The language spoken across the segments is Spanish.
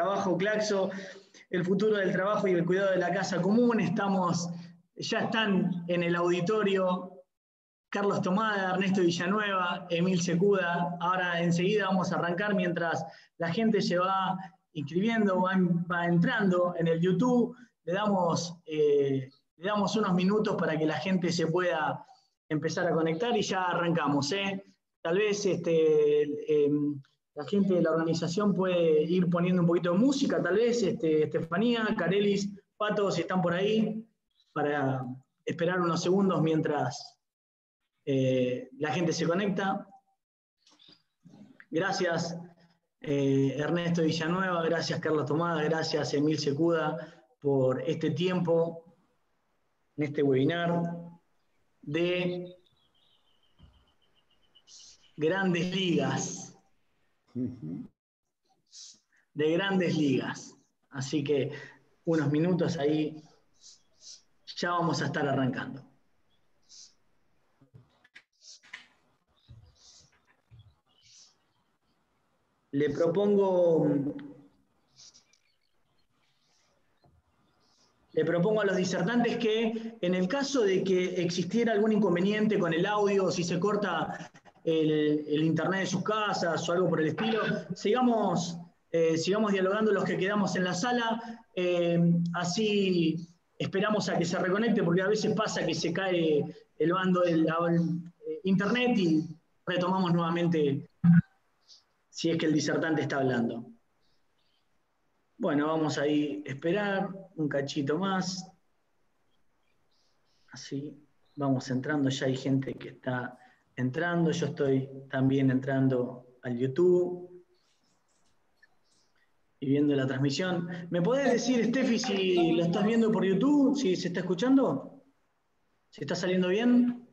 trabajo Claxo, el futuro del trabajo y el cuidado de la casa común. Estamos, ya están en el auditorio Carlos Tomada, Ernesto Villanueva, Emil Secuda. Ahora enseguida vamos a arrancar mientras la gente se va inscribiendo, va, entrando en el YouTube. Le damos, eh, le damos unos minutos para que la gente se pueda empezar a conectar y ya arrancamos. ¿eh? Tal vez este, em, la gente de la organización puede ir poniendo un poquito de música, tal vez, este, Estefanía, Carelis, Pato, si están por ahí, para esperar unos segundos mientras eh, la gente se conecta. Gracias eh, Ernesto Villanueva, gracias Carlos Tomada, gracias Emil Secuda por este tiempo en este webinar de grandes ligas. De grandes ligas. Así que unos minutos ahí ya vamos a estar arrancando. le propongo, le propongo a los disertantes que en el caso de que existiera algún inconveniente con el audio, si se corta el, internet de sus casas o algo por el estilo, sigamos, eh, sigamos dialogando los que quedamos en la sala, eh, así esperamos a que se reconecte, porque a veces pasa que se cae el bando del internet y retomamos nuevamente si es que el disertante está hablando. Bueno, vamos a ir a esperar un cachito más. Así, vamos entrando, ya hay gente que está entrando, yo estoy también entrando al YouTube y viendo la transmisión. ¿Me podés decir, Steffi, si lo estás viendo por YouTube, si se está escuchando? ¿Si está saliendo bien?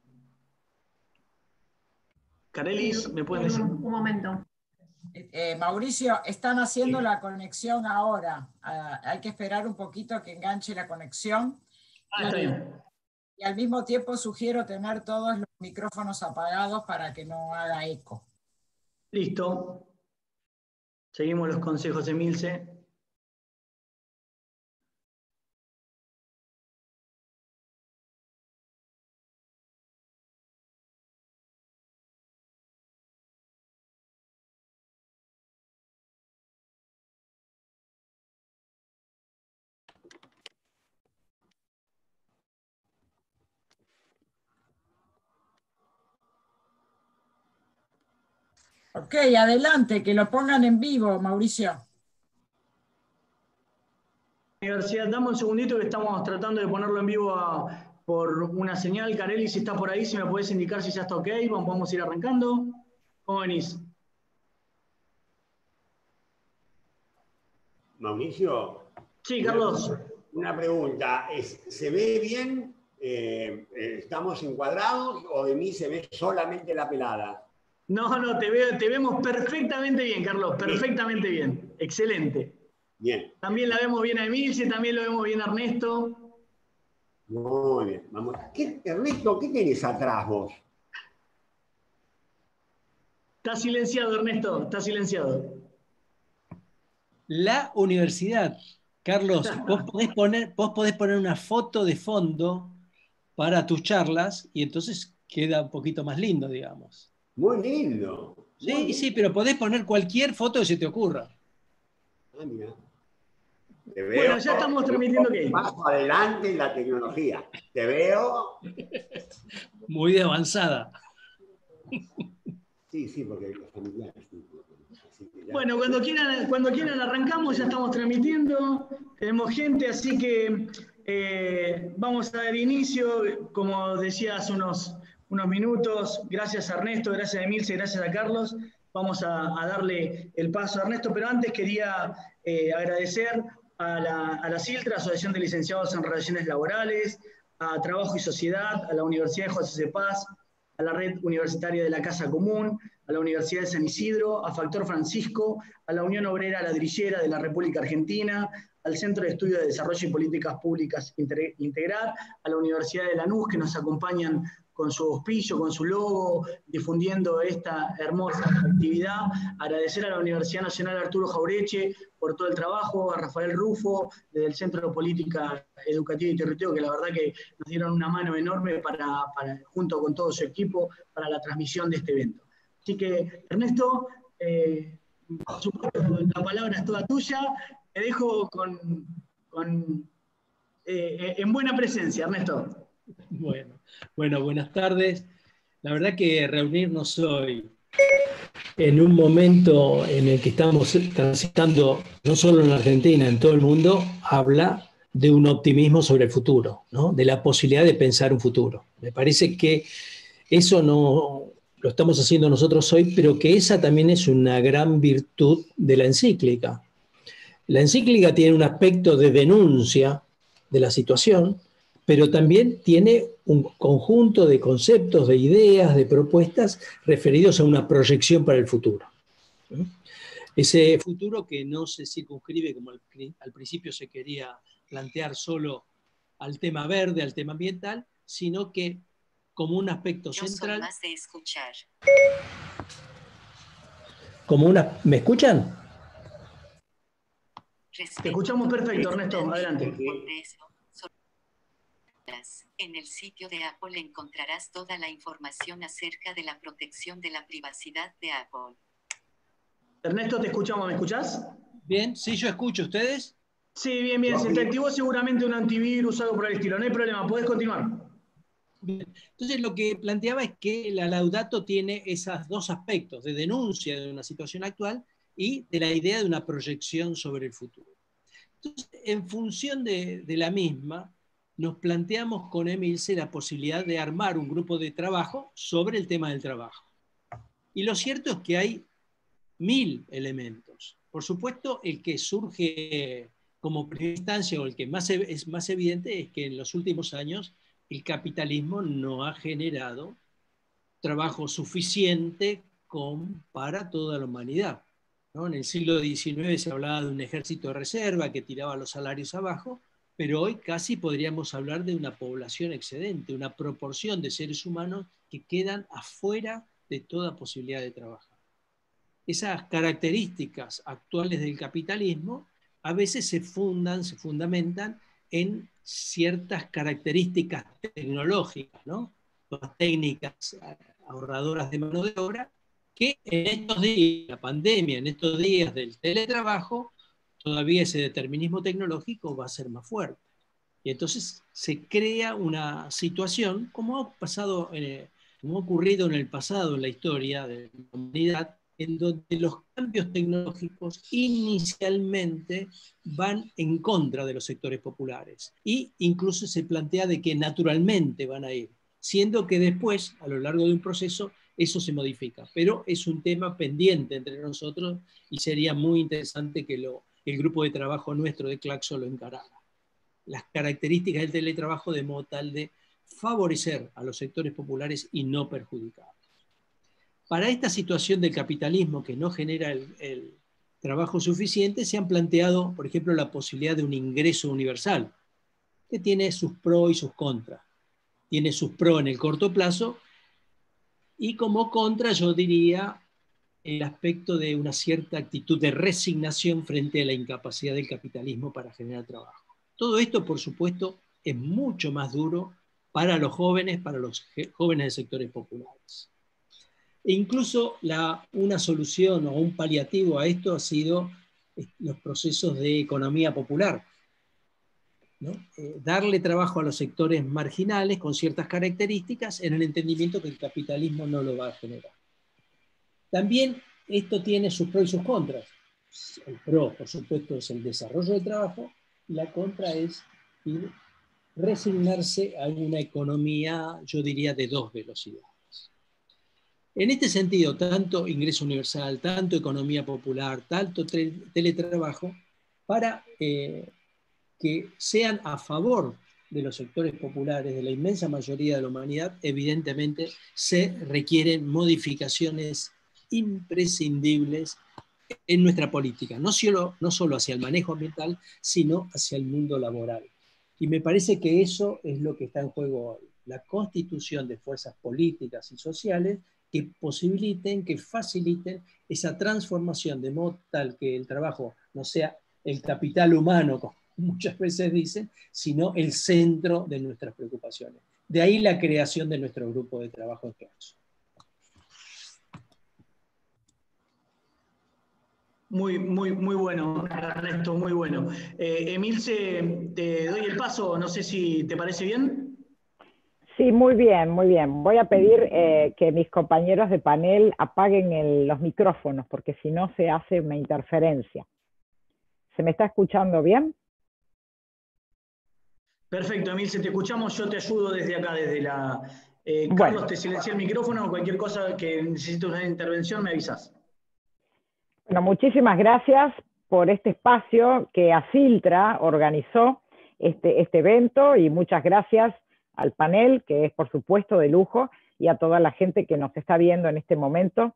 Carelis, ¿me puedes decir? Un momento. Eh, Mauricio, están haciendo la conexión ahora. Ah, hay que esperar un poquito a que enganche la conexión. Ah, y, y al mismo tiempo sugiero tener todos los micrófonos apagados para que no haga eco. Listo. Seguimos los consejos de Milce. Ok, adelante, que lo pongan en vivo, Mauricio. Universidad, dame un segundito que estamos tratando de ponerlo en vivo por una señal. Carelli, si está por ahí, si me puedes indicar si ya está ok, vamos a ir arrancando. ¿Cómo venís? Mauricio. Sí, Carlos. Una pregunta, ¿se ve bien? Eh, eh, ¿Estamos encuadrados o de mí se ve solamente la pelada? No, no, te, veo, te vemos perfectamente bien, Carlos, perfectamente bien. Excelente. Bien. También la vemos bien a Emilce, también lo vemos bien a Ernesto. Muy bien. Vamos. Ernesto, ¿qué tienes atrás vos? Está silenciado, Ernesto, está silenciado. La universidad. Carlos, vos podés, poner, vos podés poner una foto de fondo para tus charlas y entonces queda un poquito más lindo, digamos. Muy lindo. Sí, sí, pero podés poner cualquier foto que se te ocurra. Ah, mira. Te veo, bueno, ya estamos transmitiendo que. Más adelante en la tecnología. Te veo. Muy de avanzada. Sí, sí, porque los familiares. Bueno, cuando quieran, cuando quieran arrancamos, ya estamos transmitiendo, tenemos gente, así que eh, vamos a dar inicio, como decía hace unos, unos minutos. Gracias a Ernesto, gracias a Emilce, gracias a Carlos. Vamos a, darle el paso a Ernesto, pero antes quería eh, agradecer a la, a la CILTRA, Asociación de Licenciados en Relaciones Laborales, a Trabajo y Sociedad, a la Universidad de José de Paz, a la Red Universitaria de la Casa Común, a la Universidad de San Isidro, a Factor Francisco, a la Unión Obrera Ladrillera de la República Argentina, al Centro de Estudio de Desarrollo y Políticas Públicas Integrar, a la Universidad de Lanús, que nos acompañan con su auspicio, con su logo, difundiendo esta hermosa actividad. Agradecer a la Universidad Nacional Arturo Jaureche por todo el trabajo, a Rafael Rufo, desde el Centro de Política Educativa y Territorio, que la verdad que nos dieron una mano enorme para, junto con todo su equipo para la transmisión de este evento. Así que, Ernesto, eh, la palabra es toda tuya. Te dejo con, eh, en buena presencia, Ernesto. Bueno, bueno, buenas tardes. La verdad que reunirnos hoy en un momento en el que estamos transitando, no solo en Argentina, en todo el mundo, habla de un optimismo sobre el futuro, ¿no? de la posibilidad de pensar un futuro. Me parece que eso no lo estamos haciendo nosotros hoy, pero que esa también es una gran virtud de la encíclica. La encíclica tiene un aspecto de denuncia de la situación, pero también tiene un conjunto de conceptos, de ideas, de propuestas referidos a una proyección para el futuro. Ese futuro que no se circunscribe como al, principio se quería plantear solo al tema verde, al tema ambiental, sino que como un aspecto central. más de escuchar. Como una, ¿Me escuchan? Te escuchamos perfecto, Ernesto. Adelante. En el sitio de Apple encontrarás toda la información acerca de la protección de la privacidad de Apple. Ernesto, te escuchamos, ¿me escuchás? Bien, sí, yo escucho. ¿Ustedes? Sí, bien, bien. Se te activó seguramente un antivirus, algo por el estilo. No hay problema, podés continuar. Bien. Entonces, lo que planteaba es que la Laudato tiene esos dos aspectos, de denuncia de una situación actual y de la idea de una proyección sobre el futuro. Entonces, en función de, de la misma, nos planteamos con Emilce la posibilidad de armar un grupo de trabajo sobre el tema del trabajo. Y lo cierto es que hay mil elementos. Por supuesto, el que surge como primera instancia o el que más es más evidente es que en los últimos años el capitalismo no ha generado trabajo suficiente para toda la humanidad. En el siglo XIX se hablaba de un ejército de reserva que tiraba los salarios abajo, pero hoy casi podríamos hablar de una población excedente, una proporción de seres humanos que quedan afuera de toda posibilidad de trabajar. Esas características actuales del capitalismo a veces se fundan, se fundamentan en ciertas características tecnológicas, ¿no? técnicas ahorradoras de mano de obra, que en estos días, la pandemia, en estos días del teletrabajo, todavía ese determinismo tecnológico va a ser más fuerte. Y entonces se crea una situación, como ha pasado, eh, como ha ocurrido en el pasado en la historia de la humanidad, en donde los cambios tecnológicos inicialmente van en contra de los sectores populares y incluso se plantea de que naturalmente van a ir, siendo que después, a lo largo de un proceso, eso se modifica. Pero es un tema pendiente entre nosotros y sería muy interesante que lo el grupo de trabajo nuestro de Claxo lo encaraba. Las características del teletrabajo de modo tal de favorecer a los sectores populares y no perjudicarlos. Para esta situación del capitalismo que no genera el, trabajo suficiente, se han planteado, por ejemplo, la posibilidad de un ingreso universal, que tiene sus pros y sus contras. Tiene sus pros en el corto plazo y como contra yo diría el aspecto de una cierta actitud de resignación frente a la incapacidad del capitalismo para generar trabajo. Todo esto, por supuesto, es mucho más duro para los jóvenes, para los jóvenes de sectores populares. E incluso una solución o un paliativo a esto ha sido eh, los procesos de economía popular. Eh, darle trabajo a los sectores marginales con ciertas características en el entendimiento que el capitalismo no lo va a generar. También esto tiene sus pros y sus contras. El pro, por supuesto, es el desarrollo de trabajo y la contra es resignarse a una economía, yo diría, de dos velocidades. En este sentido, tanto ingreso universal, tanto economía popular, tanto teletrabajo, para eh, que sean a favor de los sectores populares, de la inmensa mayoría de la humanidad, evidentemente se requieren modificaciones imprescindibles en nuestra política, no solo, no solo hacia el manejo ambiental, sino hacia el mundo laboral. Y me parece que eso es lo que está en juego hoy. la constitución de fuerzas políticas y sociales que posibiliten, que faciliten esa transformación de modo tal que el trabajo no sea el capital humano, como muchas veces dicen, sino el centro de nuestras preocupaciones. De ahí la creación de nuestro grupo de trabajo en Claxo. Muy, muy, muy bueno, Ernesto, muy bueno. Eh, Emilce, te doy el paso, no sé si te parece bien. Sí, muy bien, muy bien. Voy a pedir eh, que mis compañeros de panel apaguen los micrófonos, porque si no se hace una interferencia. ¿Se me está escuchando bien? Perfecto, Emilce, te escuchamos. Yo te ayudo desde acá, desde la... Eh, Carlos, te silencié el micrófono. Cualquier cosa que necesites una intervención, me avisas. Bueno, muchísimas gracias por este espacio que Asiltra organizó este, este evento y muchas gracias al panel, que es por supuesto de lujo, y a toda la gente que nos está viendo en este momento.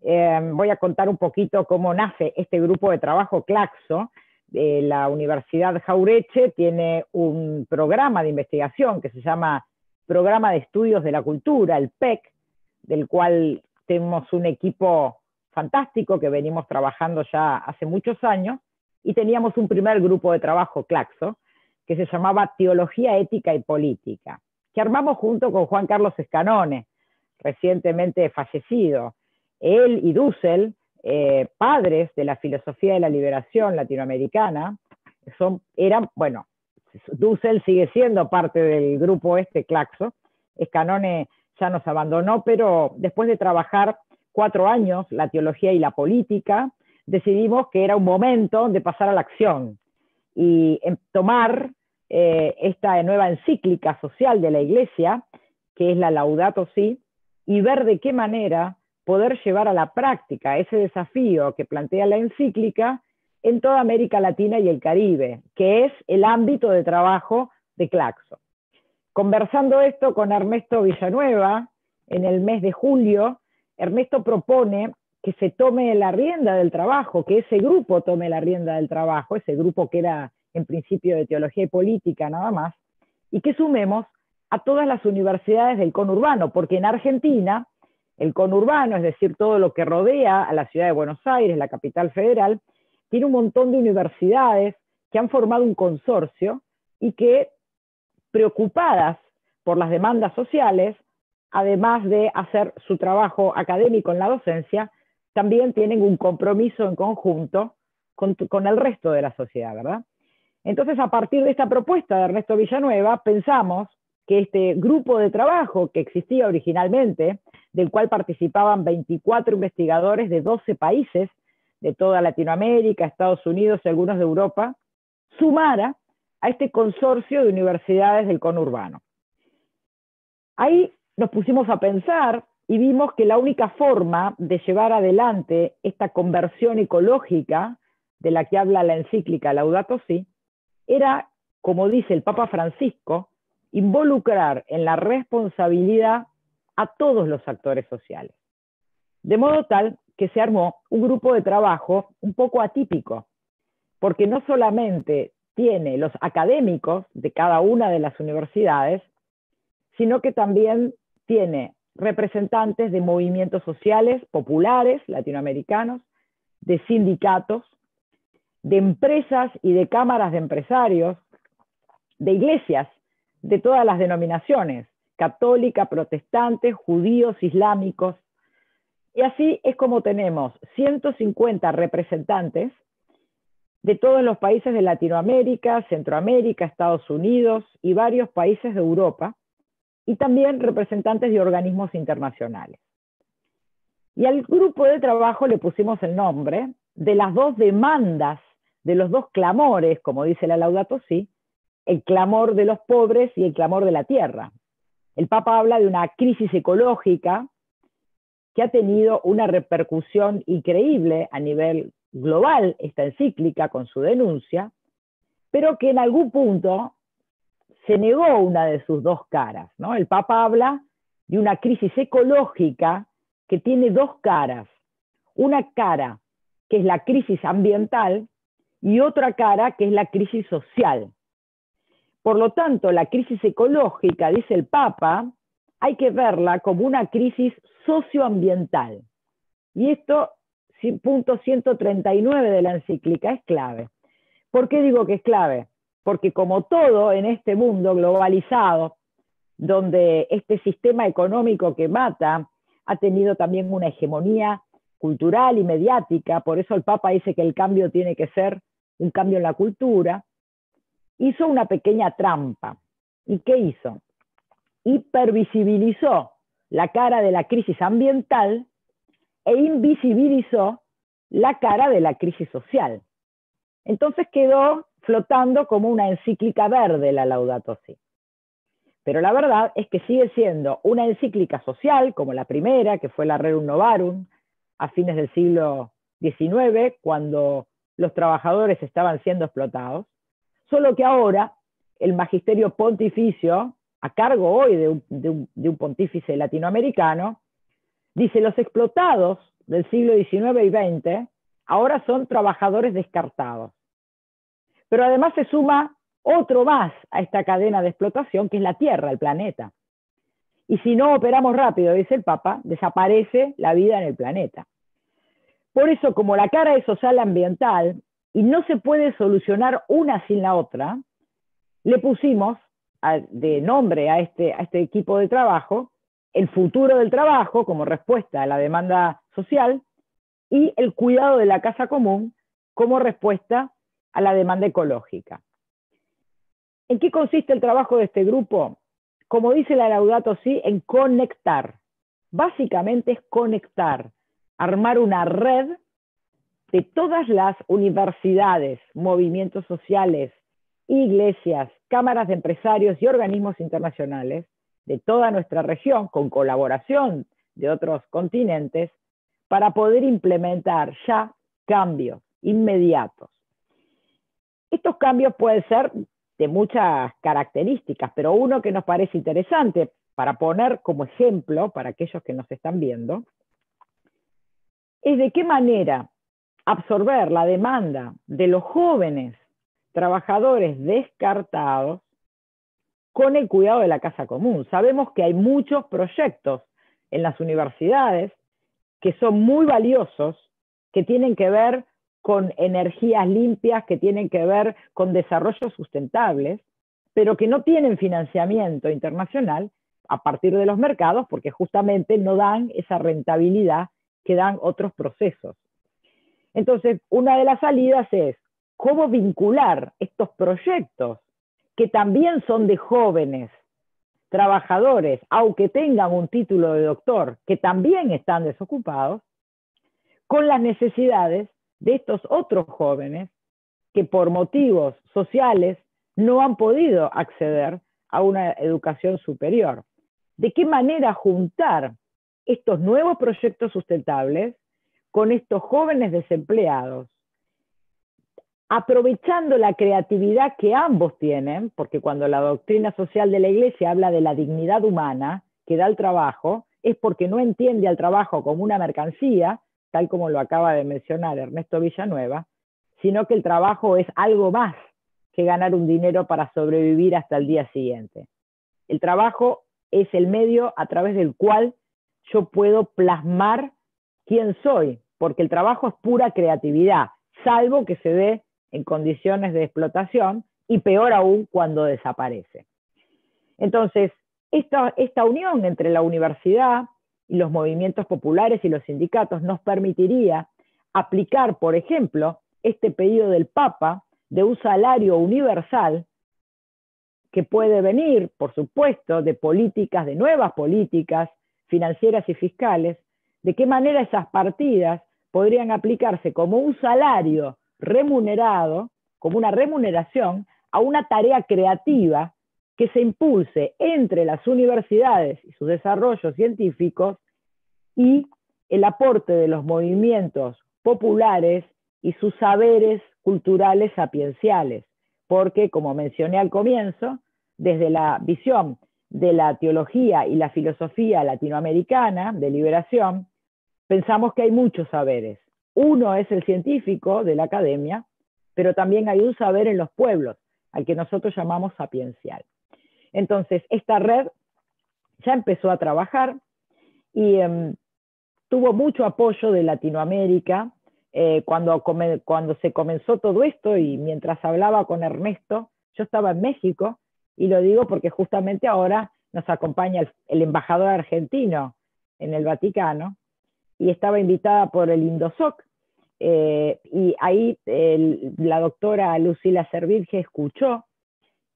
Eh, voy a contar un poquito cómo nace este grupo de trabajo Claxo. de la Universidad Jaureche tiene un programa de investigación que se llama Programa de Estudios de la Cultura, el PEC, del cual tenemos un equipo fantástico que venimos trabajando ya hace muchos años, y teníamos un primer grupo de trabajo, Claxo, que se llamaba Teología Ética y Política, que armamos junto con Juan Carlos Escanone, recientemente fallecido. Él y Dussel, eh, padres de la filosofía de la liberación latinoamericana, son, eran, bueno, Dussel sigue siendo parte del grupo este, Claxo, Escanone ya nos abandonó, pero después de trabajar cuatro años, la teología y la política, decidimos que era un momento de pasar a la acción y tomar eh, esta nueva encíclica social de la Iglesia, que es la Laudato Si, y ver de qué manera poder llevar a la práctica ese desafío que plantea la encíclica en toda América Latina y el Caribe, que es el ámbito de trabajo de Claxo. Conversando esto con Ernesto Villanueva en el mes de julio, Ernesto propone que se tome la rienda del trabajo, que ese grupo tome la rienda del trabajo, ese grupo que era en principio de teología y política nada más, y que sumemos a todas las universidades del conurbano, porque en Argentina el conurbano, es decir, todo lo que rodea a la ciudad de Buenos Aires, la capital federal, tiene un montón de universidades que han formado un consorcio y que, preocupadas por las demandas sociales, además de hacer su trabajo académico en la docencia, también tienen un compromiso en conjunto con, el resto de la sociedad, ¿verdad? Entonces, a partir de esta propuesta de Ernesto Villanueva, pensamos que este grupo de trabajo que existía originalmente, del cual participaban 24 investigadores de 12 países, de toda Latinoamérica, Estados Unidos y algunos de Europa, sumara a este consorcio de universidades del conurbano. Ahí nos pusimos a pensar y vimos que la única forma de llevar adelante esta conversión ecológica de la que habla la encíclica Laudato Si, era, como dice el Papa Francisco, involucrar en la responsabilidad a todos los actores sociales. De modo tal que se armó un grupo de trabajo un poco atípico, porque no solamente tiene los académicos de cada una de las universidades, sino que también tiene representantes de movimientos sociales populares latinoamericanos, de sindicatos, de empresas y de cámaras de empresarios, de iglesias de todas las denominaciones, católica, protestante, judíos, islámicos. Y así es como tenemos 150 representantes de todos los países de Latinoamérica, Centroamérica, Estados Unidos y varios países de Europa, y también representantes de organismos internacionales. Y al grupo de trabajo le pusimos el nombre de las dos demandas, de los dos clamores, como dice la Laudato Si, el clamor de los pobres y el clamor de la tierra. El Papa habla de una crisis ecológica que ha tenido una repercusión increíble a nivel global, esta encíclica con su denuncia, pero que en algún punto se negó una de sus dos caras. ¿no? El Papa habla de una crisis ecológica que tiene dos caras. Una cara que es la crisis ambiental y otra cara que es la crisis social. Por lo tanto, la crisis ecológica, dice el Papa, hay que verla como una crisis socioambiental. Y esto, punto 139 de la encíclica, es clave. ¿Por qué digo que es clave? Porque como todo en este mundo globalizado, donde este sistema económico que mata ha tenido también una hegemonía cultural y mediática, por eso el Papa dice que el cambio tiene que ser un cambio en la cultura, hizo una pequeña trampa. ¿Y qué hizo? Hipervisibilizó la cara de la crisis ambiental e invisibilizó la cara de la crisis social. Entonces quedó flotando como una encíclica verde la Laudato Si. Pero la verdad es que sigue siendo una encíclica social, como la primera, que fue la Rerum Novarum, a fines del siglo XIX, cuando los trabajadores estaban siendo explotados, solo que ahora el magisterio pontificio, a cargo hoy de un, de un pontífice latinoamericano, dice los explotados del siglo XIX y XX ahora son trabajadores descartados. Pero además se suma otro más a esta cadena de explotación, que es la Tierra, el planeta. Y si no operamos rápido, dice el Papa, desaparece la vida en el planeta. Por eso, como la cara es social ambiental y no se puede solucionar una sin la otra, le pusimos de nombre a este, a este equipo de trabajo el futuro del trabajo como respuesta a la demanda social y el cuidado de la casa común como respuesta a la demanda ecológica. ¿En qué consiste el trabajo de este grupo? Como dice la Laudato Si, en conectar. Básicamente es conectar, armar una red de todas las universidades, movimientos sociales, iglesias, cámaras de empresarios y organismos internacionales de toda nuestra región, con colaboración de otros continentes, para poder implementar ya cambios inmediatos. Estos cambios pueden ser de muchas características, pero uno que nos parece interesante para poner como ejemplo para aquellos que nos están viendo, es de qué manera absorber la demanda de los jóvenes trabajadores descartados con el cuidado de la casa común. Sabemos que hay muchos proyectos en las universidades que son muy valiosos, que tienen que ver con energías limpias que tienen que ver con desarrollos sustentables, pero que no tienen financiamiento internacional a partir de los mercados porque justamente no dan esa rentabilidad que dan otros procesos. Entonces, una de las salidas es cómo vincular estos proyectos que también son de jóvenes trabajadores, aunque tengan un título de doctor, que también están desocupados, con las necesidades de estos otros jóvenes que por motivos sociales no han podido acceder a una educación superior. ¿De qué manera juntar estos nuevos proyectos sustentables con estos jóvenes desempleados? Aprovechando la creatividad que ambos tienen, porque cuando la doctrina social de la Iglesia habla de la dignidad humana que da el trabajo, es porque no entiende al trabajo como una mercancía, tal como lo acaba de mencionar Ernesto Villanueva, sino que el trabajo es algo más que ganar un dinero para sobrevivir hasta el día siguiente. El trabajo es el medio a través del cual yo puedo plasmar quién soy, porque el trabajo es pura creatividad, salvo que se dé en condiciones de explotación y peor aún cuando desaparece. Entonces, esta, esta unión entre la universidad, y los movimientos populares y los sindicatos nos permitiría aplicar, por ejemplo, este pedido del Papa de un salario universal que puede venir, por supuesto, de políticas, de nuevas políticas financieras y fiscales, de qué manera esas partidas podrían aplicarse como un salario remunerado, como una remuneración a una tarea creativa que se impulse entre las universidades y sus desarrollos científicos y el aporte de los movimientos populares y sus saberes culturales sapienciales, porque, como mencioné al comienzo, desde la visión de la teología y la filosofía latinoamericana de liberación, pensamos que hay muchos saberes. Uno es el científico de la academia, pero también hay un saber en los pueblos, al que nosotros llamamos sapiencial. Entonces, esta red ya empezó a trabajar y em, tuvo mucho apoyo de Latinoamérica. Eh, cuando, cuando se comenzó todo esto y mientras hablaba con Ernesto, yo estaba en México y lo digo porque justamente ahora nos acompaña el, embajador argentino en el Vaticano y estaba invitada por el Indosoc. Eh, y ahí la doctora Lucila Servirge escuchó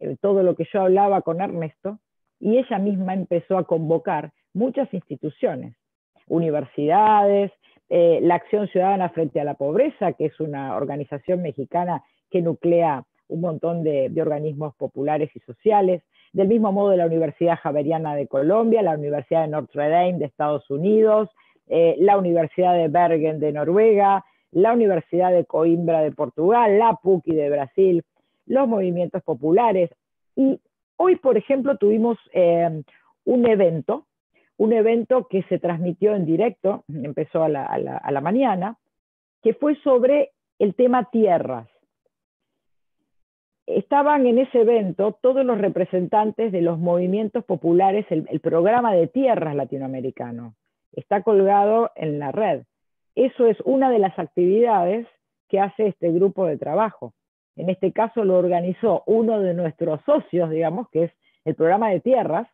eh, todo lo que yo hablaba con Ernesto y ella misma empezó a convocar muchas instituciones, universidades, eh, la Acción Ciudadana Frente a la Pobreza, que es una organización mexicana que nuclea un montón de, organismos populares y sociales, del mismo modo la Universidad Javeriana de Colombia, la Universidad de Notre Dame de Estados Unidos, eh, la Universidad de Bergen de Noruega, la Universidad de Coimbra de Portugal, la PUCI de Brasil, los movimientos populares. Y hoy, por ejemplo, tuvimos eh, un evento, un evento que se transmitió en directo, empezó a la mañana, que fue sobre el tema tierras estaban en ese evento todos los representantes de los movimientos populares, el, programa de tierras latinoamericano. Está colgado en la red. Eso es una de las actividades que hace este grupo de trabajo. En este caso lo organizó uno de nuestros socios, digamos, que es el programa de tierras.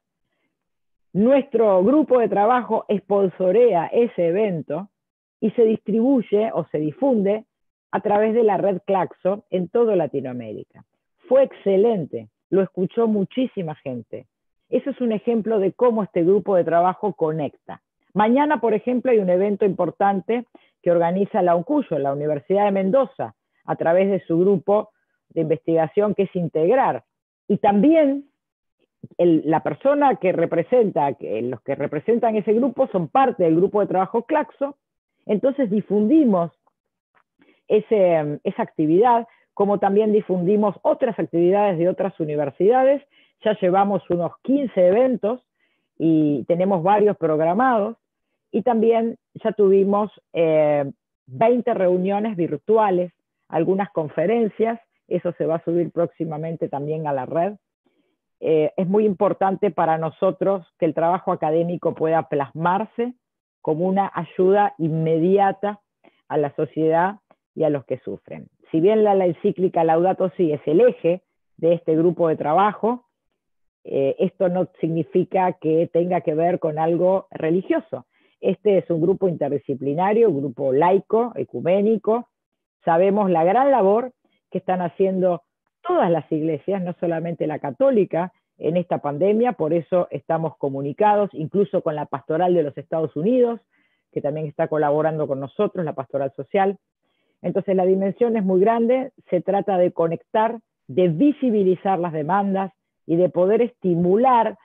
Nuestro grupo de trabajo sponsorea ese evento y se distribuye o se difunde a través de la red Claxo en toda Latinoamérica fue excelente, lo escuchó muchísima gente. Eso es un ejemplo de cómo este grupo de trabajo conecta. Mañana, por ejemplo, hay un evento importante que organiza la UNCUYO, la Universidad de Mendoza, a través de su grupo de investigación que es Integrar. Y también la persona que representa, los que representan ese grupo son parte del grupo de trabajo Claxo, entonces difundimos esa actividad como también difundimos otras actividades de otras universidades. Ya llevamos unos 15 eventos y tenemos varios programados. Y también ya tuvimos 20 eh, reuniones virtuales, algunas conferencias, eso se va a subir próximamente también a la red. Eh, es muy importante para nosotros que el trabajo académico pueda plasmarse como una ayuda inmediata a la sociedad y a los que sufren si bien la, encíclica Laudato Si es el eje de este grupo de trabajo, eh, esto no significa que tenga que ver con algo religioso. Este es un grupo interdisciplinario, un grupo laico, ecuménico. Sabemos la gran labor que están haciendo todas las iglesias, no solamente la católica, en esta pandemia, por eso estamos comunicados, incluso con la pastoral de los Estados Unidos, que también está colaborando con nosotros, la pastoral social. Entonces la dimensión es muy grande, se trata de conectar, de visibilizar las demandas y de poder estimular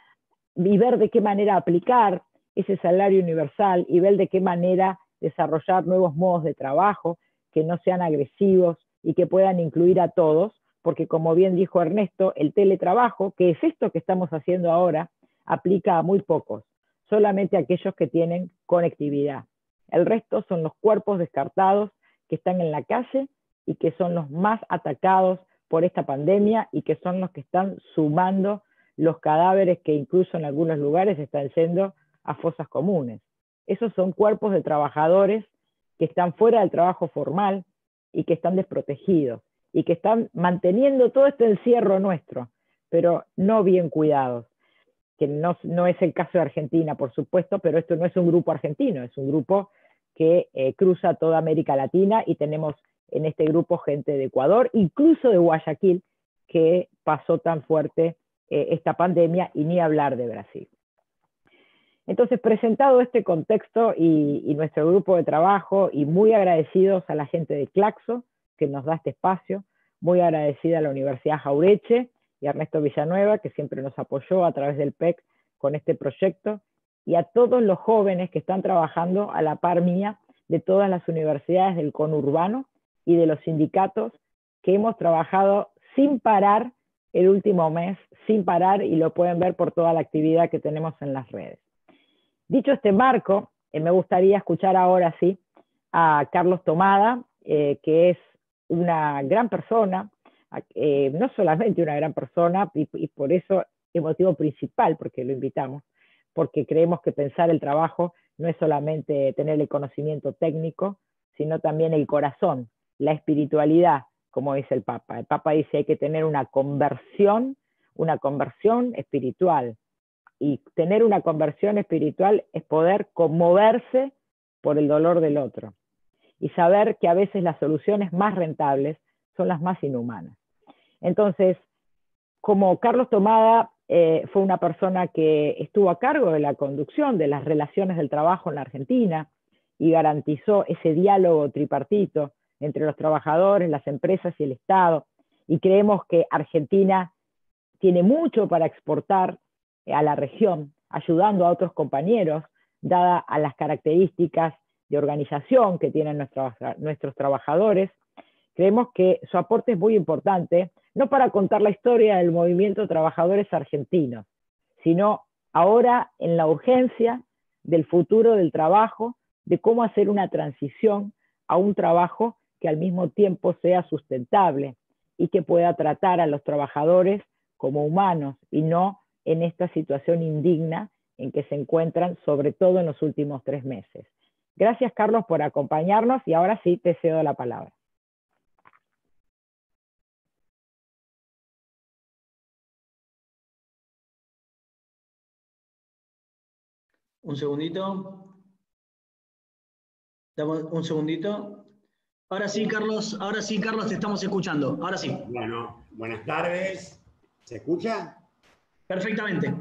y ver de qué manera aplicar ese salario universal y ver de qué manera desarrollar nuevos modos de trabajo que no sean agresivos y que puedan incluir a todos, porque como bien dijo Ernesto, el teletrabajo, que es esto que estamos haciendo ahora, aplica a muy pocos, solamente a aquellos que tienen conectividad. El resto son los cuerpos descartados que están en la calle y que son los más atacados por esta pandemia y que son los que están sumando los cadáveres que incluso en algunos lugares están yendo a fosas comunes. Esos son cuerpos de trabajadores que están fuera del trabajo formal y que están desprotegidos y que están manteniendo todo este encierro nuestro, pero no bien cuidados, que no, no es el caso de Argentina, por supuesto, pero esto no es un grupo argentino, es un grupo que eh, cruza toda América Latina y tenemos en este grupo gente de Ecuador, incluso de Guayaquil, que pasó tan fuerte eh, esta pandemia y ni hablar de Brasil. Entonces, presentado este contexto y, nuestro grupo de trabajo, y muy agradecidos a la gente de Claxo, que nos da este espacio, muy agradecida a la Universidad Jaureche y a Ernesto Villanueva, que siempre nos apoyó a través del PEC con este proyecto, y a todos los jóvenes que están trabajando a la par mía de todas las universidades del conurbano y de los sindicatos que hemos trabajado sin parar el último mes, sin parar, y lo pueden ver por toda la actividad que tenemos en las redes. Dicho este marco, eh, me gustaría escuchar ahora sí a Carlos Tomada, eh, que es una gran persona, eh, no solamente una gran persona, y, y por eso el motivo principal porque lo invitamos, porque creemos que pensar el trabajo no es solamente tener el conocimiento técnico, sino también el corazón, la espiritualidad, como dice el Papa. El Papa dice hay que tener una conversión, una conversión espiritual. Y tener una conversión espiritual es poder conmoverse por el dolor del otro. Y saber que a veces las soluciones más rentables son las más inhumanas. Entonces, como Carlos Tomada eh, fue una persona que estuvo a cargo de la conducción de las relaciones del trabajo en la Argentina y garantizó ese diálogo tripartito entre los trabajadores, las empresas y el Estado. Y creemos que Argentina tiene mucho para exportar a la región, ayudando a otros compañeros, dada a las características de organización que tienen nuestros, trabajadores. Creemos que su aporte es muy importante, no para contar la historia del movimiento trabajadores argentinos, sino ahora en la urgencia del futuro del trabajo, de cómo hacer una transición a un trabajo que al mismo tiempo sea sustentable y que pueda tratar a los trabajadores como humanos y no en esta situación indigna en que se encuentran, sobre todo en los últimos tres meses. Gracias, Carlos, por acompañarnos y ahora sí te cedo la palabra. Un segundito. Damos un segundito. Ahora sí, Carlos, ahora sí, Carlos, te estamos escuchando. Ahora sí. Bueno, buenas tardes. ¿Se escucha? Perfectamente.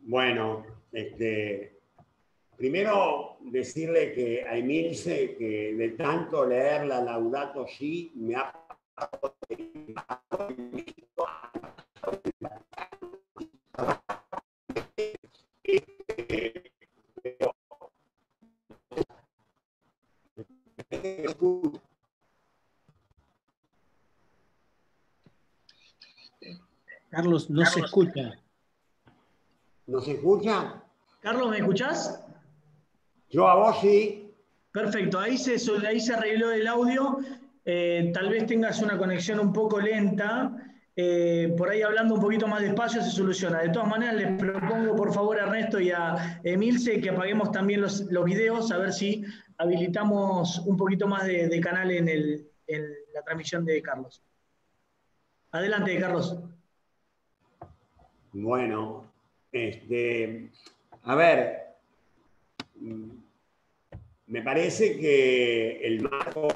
Bueno, este, primero decirle que a Emilce, que de tanto leer la Laudato Si, me ha Carlos, no se escucha. ¿No se escucha? Carlos, ¿me escuchás? Yo a vos sí. Perfecto, ahí se, ahí se arregló el audio. Eh, tal vez tengas una conexión un poco lenta. Eh, por ahí hablando un poquito más despacio se soluciona. De todas maneras, les propongo por favor a Ernesto y a Emilce que apaguemos también los, los videos, a ver si habilitamos un poquito más de, canal en, en la transmisión de Carlos. Adelante, Carlos. Bueno, este, a ver, me parece que el marco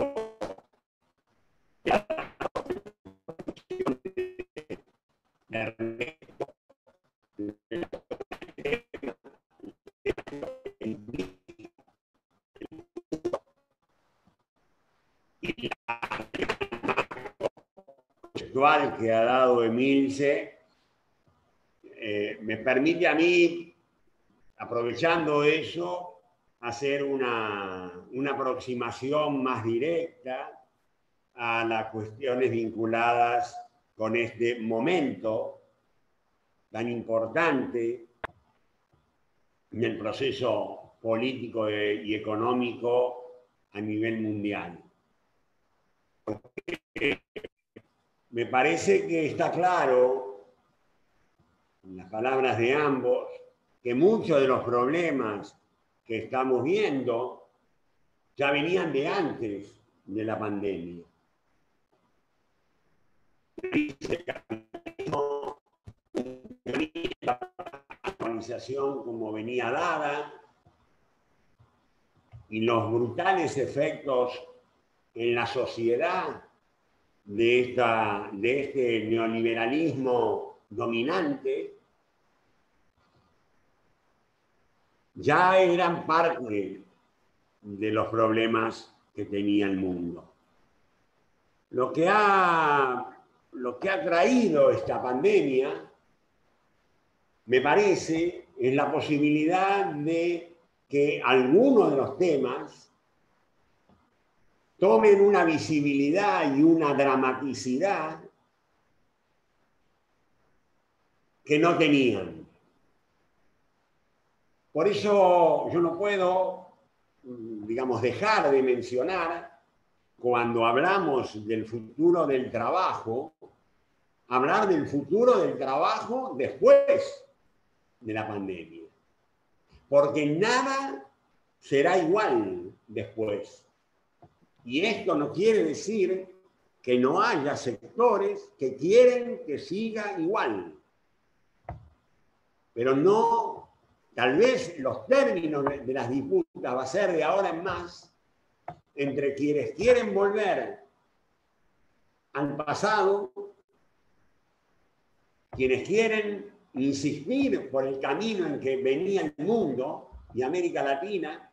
que ha dado Emilce me permite a mí, aprovechando eso, hacer una, una aproximación más directa a las cuestiones vinculadas con este momento tan importante en el proceso político y económico a nivel mundial. Me parece que está claro en las palabras de ambos, que muchos de los problemas que estamos viendo ya venían de antes de la pandemia. La organización como venía dada y los brutales efectos en la sociedad de, esta, de este neoliberalismo dominante ya eran parte de los problemas que tenía el mundo. Lo que ha, lo que ha traído esta pandemia, me parece, es la posibilidad de que algunos de los temas tomen una visibilidad y una dramaticidad que no tenían. Por eso yo no puedo, digamos, dejar de mencionar, cuando hablamos del futuro del trabajo, hablar del futuro del trabajo después de la pandemia. Porque nada será igual después. Y esto no quiere decir que no haya sectores que quieren que siga igual. Pero no, tal vez los términos de las disputas va a ser de ahora en más entre quienes quieren volver al pasado, quienes quieren insistir por el camino en que venía el mundo y América Latina,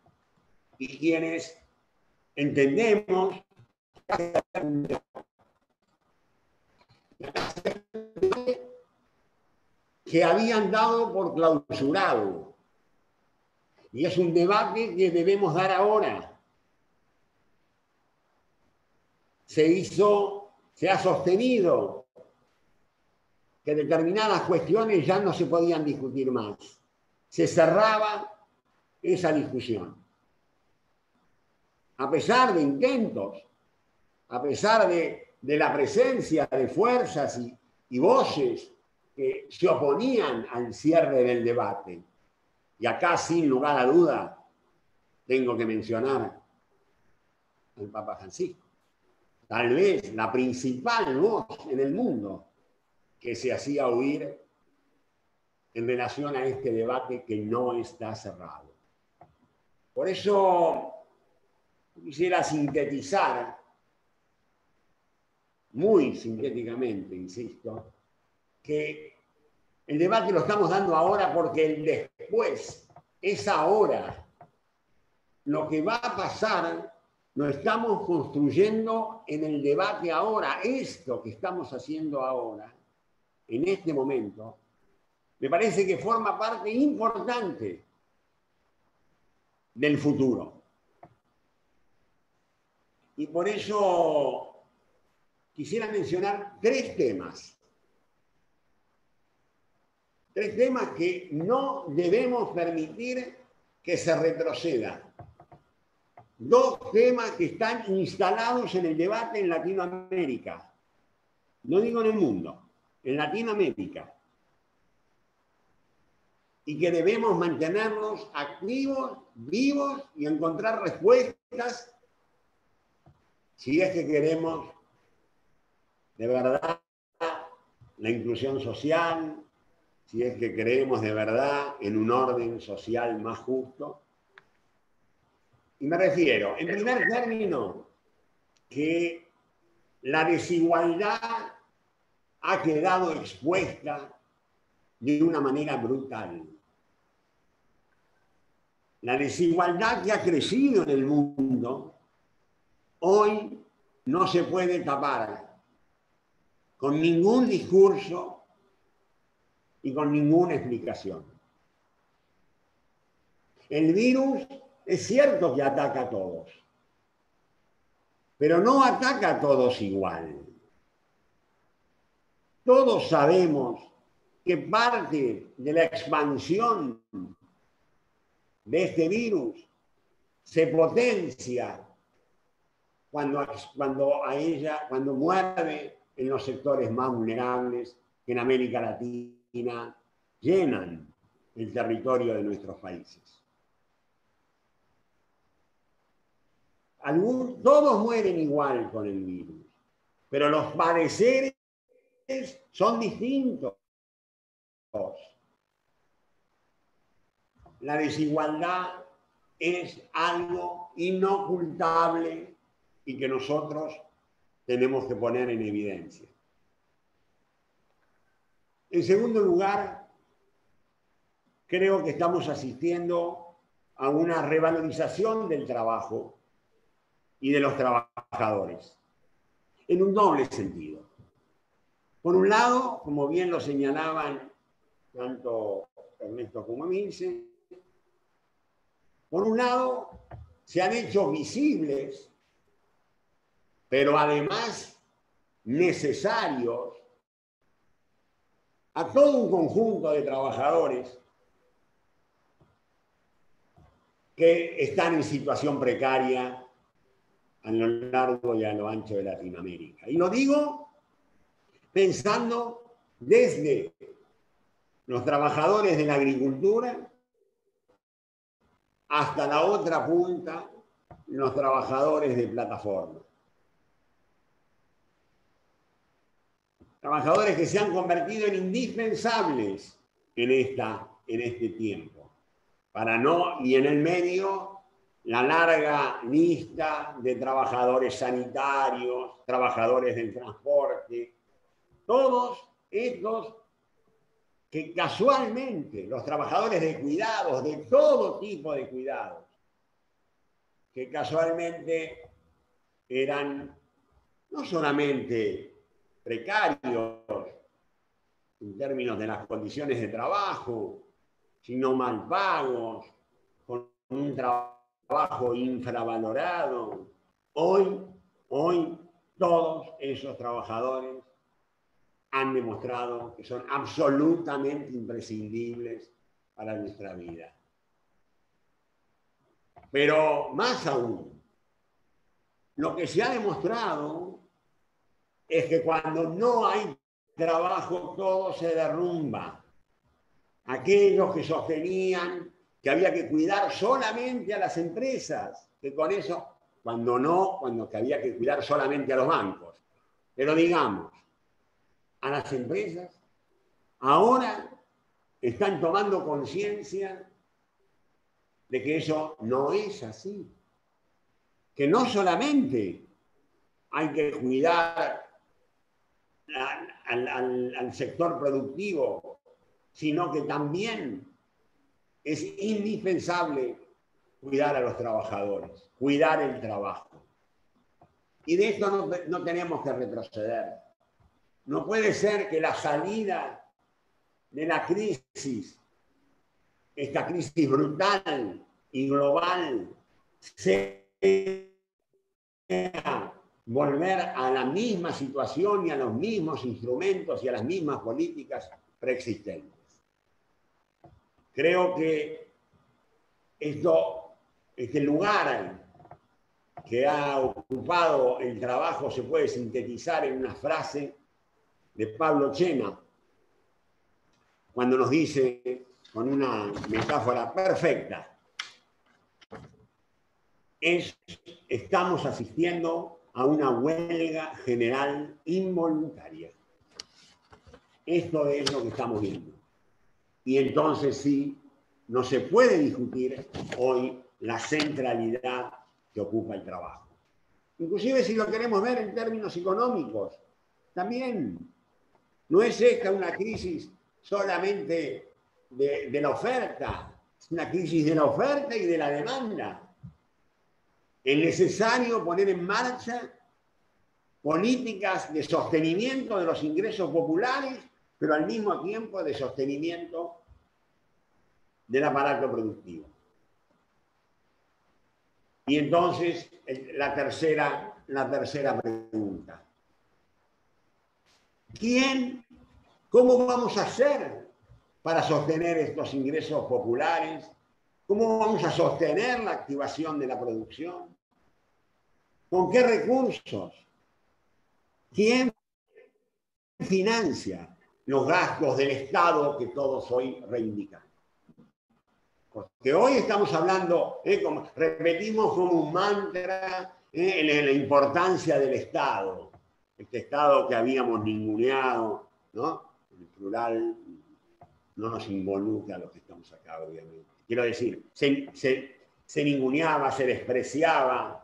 y quienes entendemos que habían dado por clausurado. Y es un debate que debemos dar ahora. Se hizo, se ha sostenido que determinadas cuestiones ya no se podían discutir más. Se cerraba esa discusión. A pesar de intentos, a pesar de, la presencia de fuerzas y, voces que se oponían al cierre del debate. Y acá, sin lugar a duda, tengo que mencionar al Papa Francisco. Tal vez la principal voz en el mundo que se hacía oír en relación a este debate que no está cerrado. Por eso quisiera sintetizar, muy sintéticamente, insisto, que el debate lo estamos dando ahora porque el después es ahora. Lo que va a pasar lo estamos construyendo en el debate ahora. Esto que estamos haciendo ahora en este momento, me parece que forma parte importante del futuro. Y por eso quisiera mencionar tres temas. Tres temas que no debemos permitir que se retroceda. Dos temas que están instalados en el debate en Latinoamérica. No digo en el mundo en Latinoamérica y que debemos mantenernos activos, vivos y encontrar respuestas si es que queremos de verdad la inclusión social, si es que creemos de verdad en un orden social más justo. Y me refiero, en primer término, que la desigualdad ha quedado expuesta de una manera brutal. La desigualdad que ha crecido en el mundo hoy no se puede tapar con ningún discurso y con ninguna explicación. El virus es cierto que ataca a todos, pero no ataca a todos igual. Todos sabemos que parte de la expansión de este virus se potencia cuando, cuando a ella, cuando mueve en los sectores más vulnerables en América Latina llenan el territorio de nuestros países. todos mueren igual con el virus, pero los padeceres son distintos. La desigualdad es algo inocultable y que nosotros tenemos que poner en evidencia. En segundo lugar, creo que estamos asistiendo a una revalorización del trabajo y de los trabajadores, en un doble sentido. Por un lado, como bien lo señalaban tanto Ernesto como Milce, por un lado, se han hecho visibles, pero además necesarios a todo un conjunto de trabajadores que están en situación precaria a lo largo y a lo ancho de Latinoamérica. Y lo digo pensando desde los trabajadores de la agricultura hasta la otra punta, los trabajadores de plataforma. Trabajadores que se han convertido en indispensables en, esta, en este tiempo. Para no, y en el medio, la larga lista de trabajadores sanitarios, trabajadores del transporte, todos estos que casualmente los trabajadores de cuidados, de todo tipo de cuidados, que casualmente eran no solamente precarios en términos de las condiciones de trabajo, sino mal pagos, con un trabajo infravalorado. Hoy, hoy, todos esos trabajadores han demostrado que son absolutamente imprescindibles para nuestra vida. Pero más aún, lo que se ha demostrado es que cuando no hay trabajo todo se derrumba. Aquellos que sostenían que había que cuidar solamente a las empresas, que con eso, cuando no, cuando que había que cuidar solamente a los bancos. Pero digamos, a las empresas, ahora están tomando conciencia de que eso no es así. Que no solamente hay que cuidar al, sector productivo, sino que también es indispensable cuidar a los trabajadores, cuidar el trabajo. Y de esto no, no tenemos que retroceder. No puede ser que la salida de la crisis, esta crisis brutal y global, sea volver a la misma situación y a los mismos instrumentos y a las mismas políticas preexistentes. Creo que esto, este lugar que ha ocupado el trabajo se puede sintetizar en una frase de Pablo Chena, cuando nos dice, con una metáfora perfecta, es, estamos asistiendo a una huelga general involuntaria. Esto es lo que estamos viendo. Y entonces sí, no se puede discutir hoy la centralidad que ocupa el trabajo. Inclusive si lo queremos ver en términos económicos, también no es esta una crisis solamente de, la oferta, es una crisis de la oferta y de la demanda. Es necesario poner en marcha políticas de sostenimiento de los ingresos populares, pero al mismo tiempo de sostenimiento del aparato productivo. Y entonces, la tercera, la tercera pregunta. ¿Quién, cómo vamos a hacer para sostener estos ingresos populares? ¿Cómo vamos a sostener la activación de la producción? ¿Con qué recursos? ¿Quién financia los gastos del Estado que todos hoy reivindican? Porque hoy estamos hablando, eh, como, repetimos como un mantra eh, en la importancia del Estado este Estado que habíamos ninguneado, ¿no? En plural no nos involucra a los que estamos acá, obviamente. Quiero decir, se ninguneaba, se despreciaba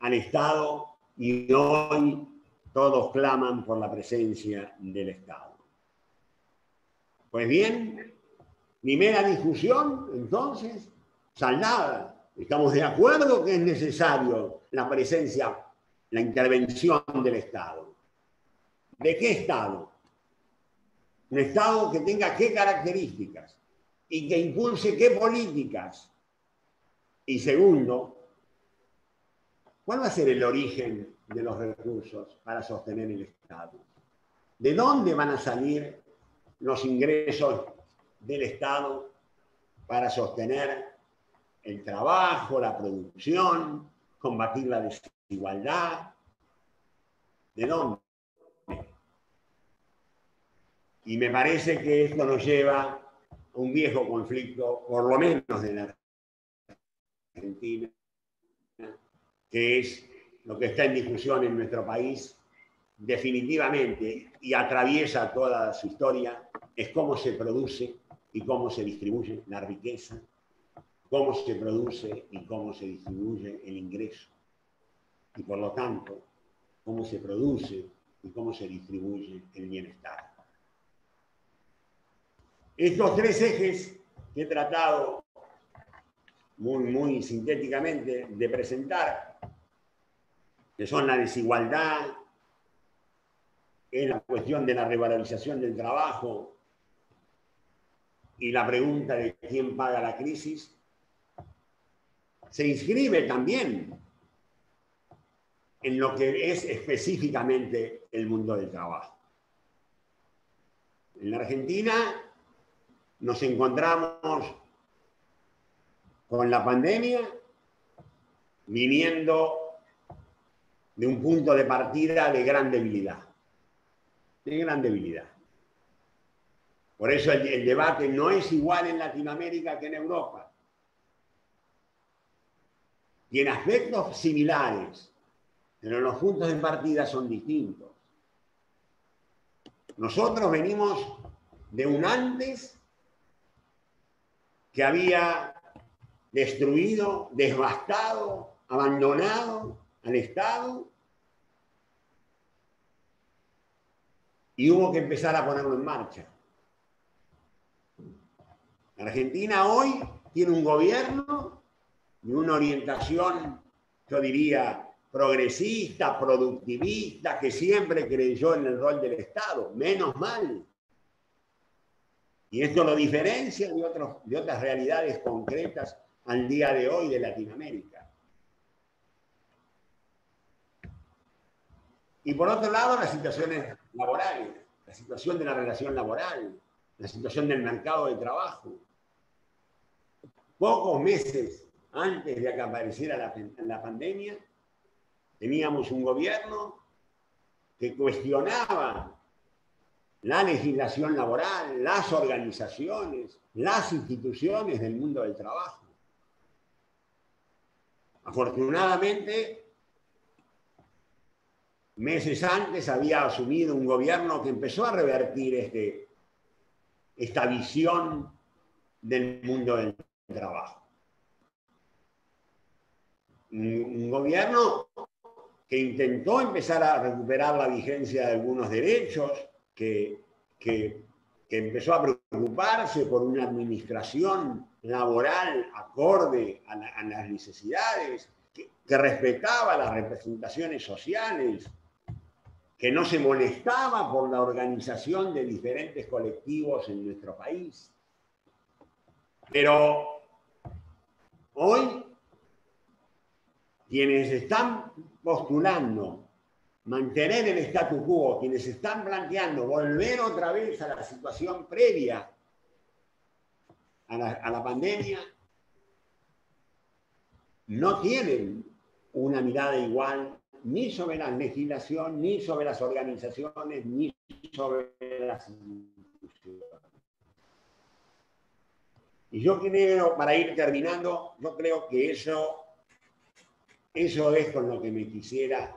al Estado y hoy todos claman por la presencia del Estado. Pues bien, primera discusión, entonces, saldada. Estamos de acuerdo que es necesario la presencia la intervención del Estado. ¿De qué Estado? Un Estado que tenga qué características y que impulse qué políticas. Y segundo, ¿cuál va a ser el origen de los recursos para sostener el Estado? ¿De dónde van a salir los ingresos del Estado para sostener el trabajo, la producción, combatir la desigualdad? ¿De dónde? Y me parece que esto nos lleva a un viejo conflicto, por lo menos de la Argentina, que es lo que está en discusión en nuestro país, definitivamente, y atraviesa toda su historia, es cómo se produce y cómo se distribuye la riqueza, cómo se produce y cómo se distribuye el ingreso, y por lo tanto, cómo se produce y cómo se distribuye el bienestar. Estos tres ejes que he tratado muy, muy sintéticamente de presentar, que son la desigualdad, en la cuestión de la revalorización del trabajo y la pregunta de quién paga la crisis, se inscribe también en lo que es específicamente el mundo del trabajo. En la Argentina nos encontramos con la pandemia viniendo de un punto de partida de gran debilidad. De gran debilidad. Por eso el, debate no es igual en Latinoamérica que en Europa. Y en aspectos similares, pero los puntos de partida son distintos. Nosotros venimos de un antes que había destruido, devastado, abandonado al Estado y hubo que empezar a ponerlo en marcha. Argentina hoy tiene un gobierno y una orientación, yo diría, progresista, productivista, que siempre creyó en el rol del Estado. Menos mal. Y esto lo diferencia de, de otras realidades concretas al día de hoy de Latinoamérica. Y por otro lado, las situaciones laborales, la situación de la relación laboral, la situación del mercado de trabajo. Pocos meses antes de que apareciera la, la pandemia, teníamos un gobierno que cuestionaba la legislación laboral, las organizaciones, las instituciones del mundo del trabajo. Afortunadamente, meses antes había asumido un gobierno que empezó a revertir este, esta visión del mundo del trabajo. Un, gobierno que intentó empezar a recuperar la vigencia de algunos derechos, que, que, empezó a preocuparse por una administración laboral acorde a, la, a las necesidades, que, respetaba las representaciones sociales, que no se molestaba por la organización de diferentes colectivos en nuestro país. Pero hoy quienes están postulando mantener el statu quo, quienes están planteando volver otra vez a la situación previa a la, a la pandemia, no tienen una mirada igual ni sobre la legislación, ni sobre las organizaciones, ni sobre las instituciones. Y yo creo, para ir terminando, yo creo que eso, eso es con lo que me quisiera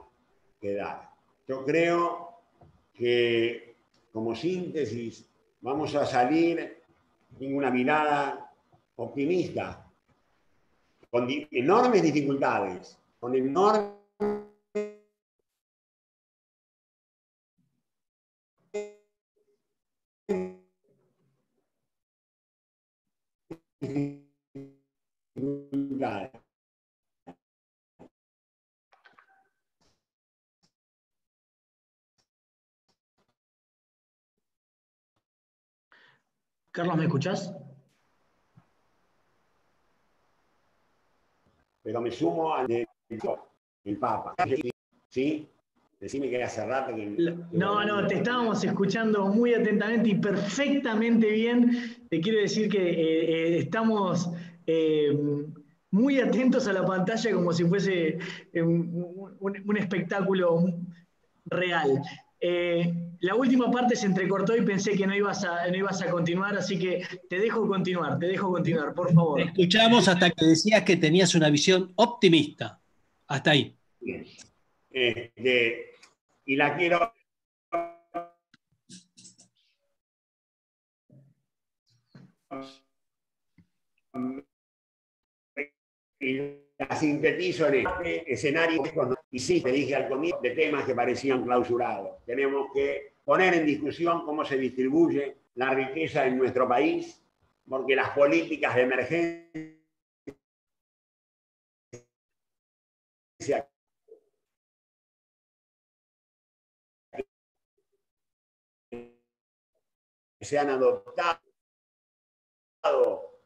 quedar. Yo creo que como síntesis vamos a salir en una mirada optimista, con enormes dificultades, con enormes Carlos, ¿me escuchás? Pero me sumo al de el Papa. ¿Sí? Decime que hace rato que... No, no, te estábamos escuchando muy atentamente y perfectamente bien. Te quiero decir que eh, eh, estamos eh, muy atentos a la pantalla como si fuese un, un, un espectáculo real. Eh, la última parte se entrecortó y pensé que no ibas, a, no ibas a continuar, así que te dejo continuar, te dejo continuar, por favor. Te escuchamos hasta que decías que tenías una visión optimista. Hasta ahí. Bien. Este, y la quiero y la sintetizo en este escenario. Y sí, te dije al comienzo de temas que parecían clausurados. Tenemos que poner en discusión cómo se distribuye la riqueza en nuestro país, porque las políticas de emergencia se han adoptado,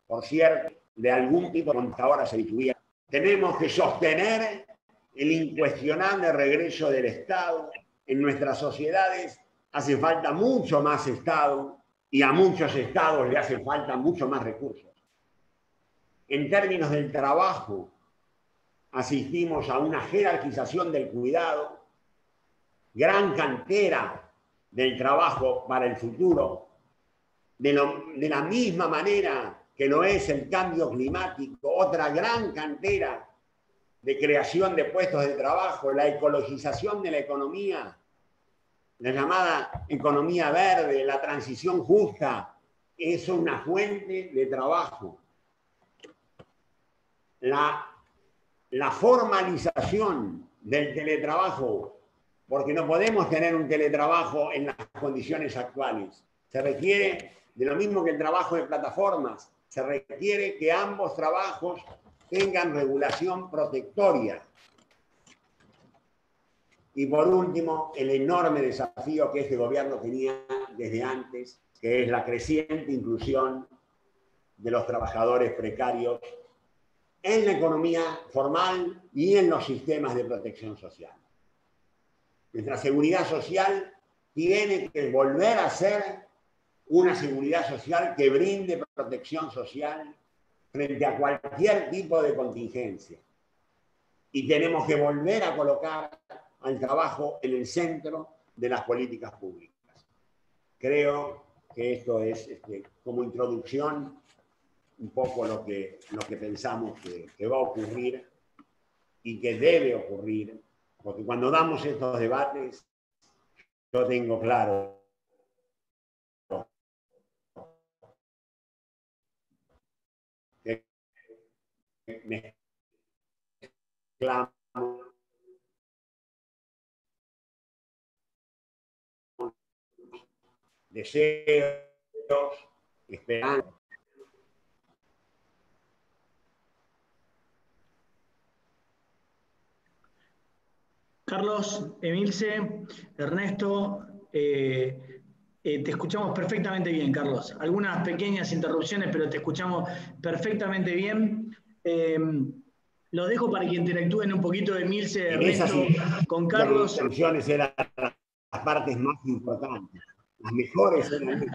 por cierto, de algún tipo que ahora se distribuía. Tenemos que sostener el incuestionable regreso del Estado. En nuestras sociedades hace falta mucho más Estado y a muchos estados le hace falta mucho más recursos. En términos del trabajo, asistimos a una jerarquización del cuidado, gran cantera del trabajo para el futuro, de, de la misma manera que no es el cambio climático, otra gran cantera de creación de puestos de trabajo, la ecologización de la economía, la llamada economía verde, la transición justa, es una fuente de trabajo. La, la formalización del teletrabajo, porque no podemos tener un teletrabajo en las condiciones actuales. Se requiere de lo mismo que el trabajo de plataformas, se requiere que ambos trabajos tengan regulación protectoria. Y por último, el enorme desafío que este gobierno tenía desde antes, que es la creciente inclusión de los trabajadores precarios en la economía formal y en los sistemas de protección social. Nuestra seguridad social tiene que volver a ser una seguridad social que brinde protección social frente a cualquier tipo de contingencia. Y tenemos que volver a colocar al trabajo en el centro de las políticas públicas. Creo que esto es este, como introducción un poco lo que, lo que pensamos que, que va a ocurrir y que debe ocurrir, porque cuando damos estos debates, yo tengo claro deseos, esperanza. Carlos, Emilce, Ernesto, eh, eh, te escuchamos perfectamente bien, Carlos. Algunas pequeñas interrupciones, pero te escuchamos perfectamente bien. Eh, lo dejo para que interactúen un poquito de Milce, Ernesto, con Carlos. Las eran las partes más importantes, las mejores eran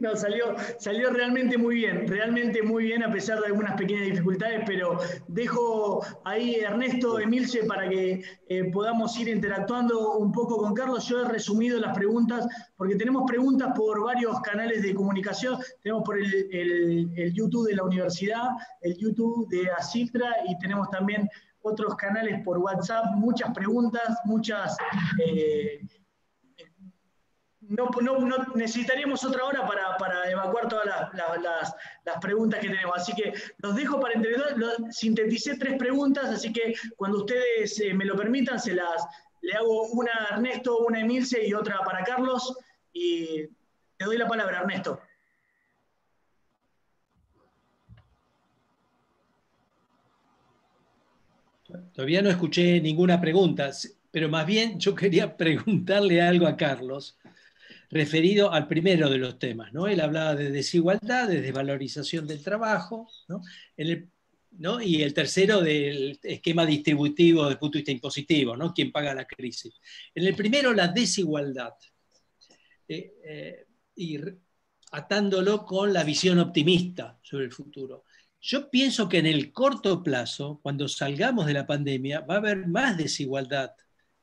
No, salió, salió realmente muy bien, realmente muy bien a pesar de algunas pequeñas dificultades, pero dejo ahí Ernesto, Emilce, para que eh, podamos ir interactuando un poco con Carlos. Yo he resumido las preguntas, porque tenemos preguntas por varios canales de comunicación, tenemos por el, YouTube de la universidad, el YouTube de Asiltra y tenemos también otros canales por WhatsApp, muchas preguntas, muchas... Eh, no, necesitaríamos otra hora para, evacuar todas las, preguntas que tenemos. Así que los dejo para entre dos. Sinteticé tres preguntas, así que cuando ustedes eh, me lo permitan, se las le hago una a Ernesto, una a Emilce y otra para Carlos. Y te doy la palabra, Ernesto. Todavía no escuché ninguna pregunta, pero más bien yo quería preguntarle algo a Carlos referido al primero de los temas. ¿no? Él hablaba de desigualdad, de desvalorización del trabajo, ¿no? y el tercero del esquema distributivo desde el punto de vista impositivo, ¿no? quién paga la crisis. En el primero, la desigualdad, eh, eh, y atándolo con la visión optimista sobre el futuro. Yo pienso que en el corto plazo, cuando salgamos de la pandemia, va a haber más desigualdad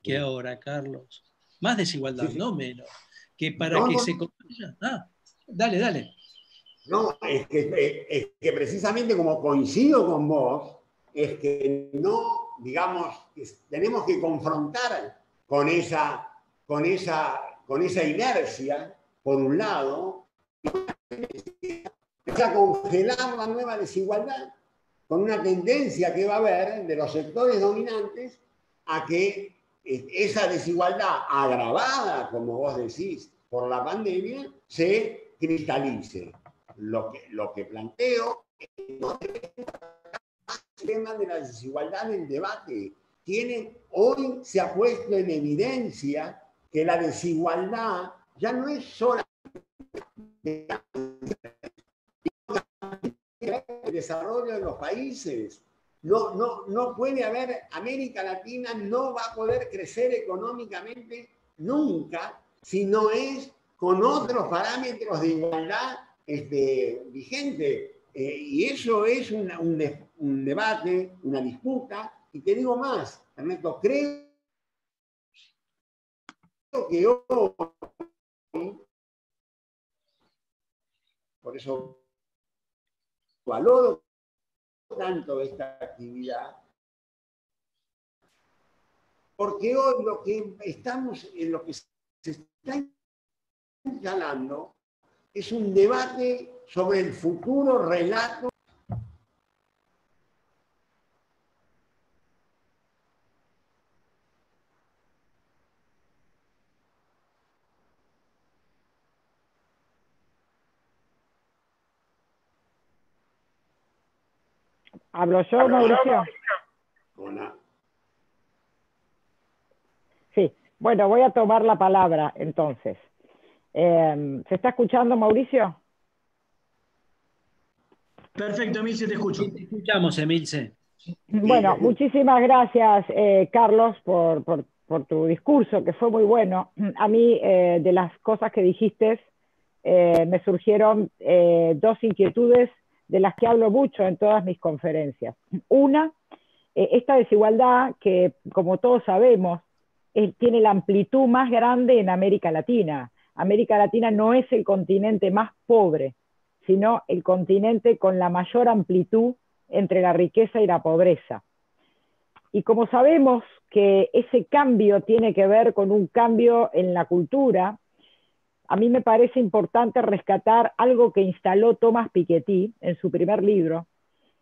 que ahora, Carlos. Más desigualdad, Sí, sí. no menos. Que para No, que no. se. Ah, dale, dale. No, es que, es que precisamente como coincido con vos, es que no, digamos, es- tenemos que confrontar con esa, con esa, con esa inercia, por un lado, y a congelar la nueva desigualdad, con una tendencia que va a haber de los sectores dominantes a que esa desigualdad agravada, como vos decís, por la pandemia, se cristalice lo que, lo que planteo es que tema de la desigualdad en debate. Tiene, hoy se ha puesto en evidencia que la desigualdad ya no es solamente el desarrollo de los países. No, no, no puede haber, América Latina no va a poder crecer económicamente nunca si no es con otros parámetros de igualdad este, vigente. Eh, y eso es un, un debate, una disputa. Y te digo más, Ernesto, creo que hoy, por eso valoro tanto esta actividad, porque hoy lo que estamos, en lo que se está instalando es un debate sobre el futuro relato ¿Hablo yo, Mauricio? con la- Sí. Bueno, voy a tomar la palabra entonces. Eh, ¿Se está escuchando, Mauricio? Perfecto, Emilce, te escucho. Sí, te escuchamos, Emilce. Bueno, muchísimas gracias, eh, Carlos, por, por- por tu discurso, que fue muy bueno. A mí, eh, de las cosas que dijiste, eh, me surgieron eh, dos inquietudes de las que hablo mucho en todas mis conferencias. Una, eh, esta desigualdad que, como todos sabemos, tiene la amplitud más grande en América Latina. América Latina no es el continente más pobre, sino el continente con la mayor amplitud entre la riqueza y la pobreza. Y como sabemos que ese cambio tiene que ver con un cambio en la cultura, a mí me parece importante rescatar algo que instaló Thomas Piketty en su primer libro,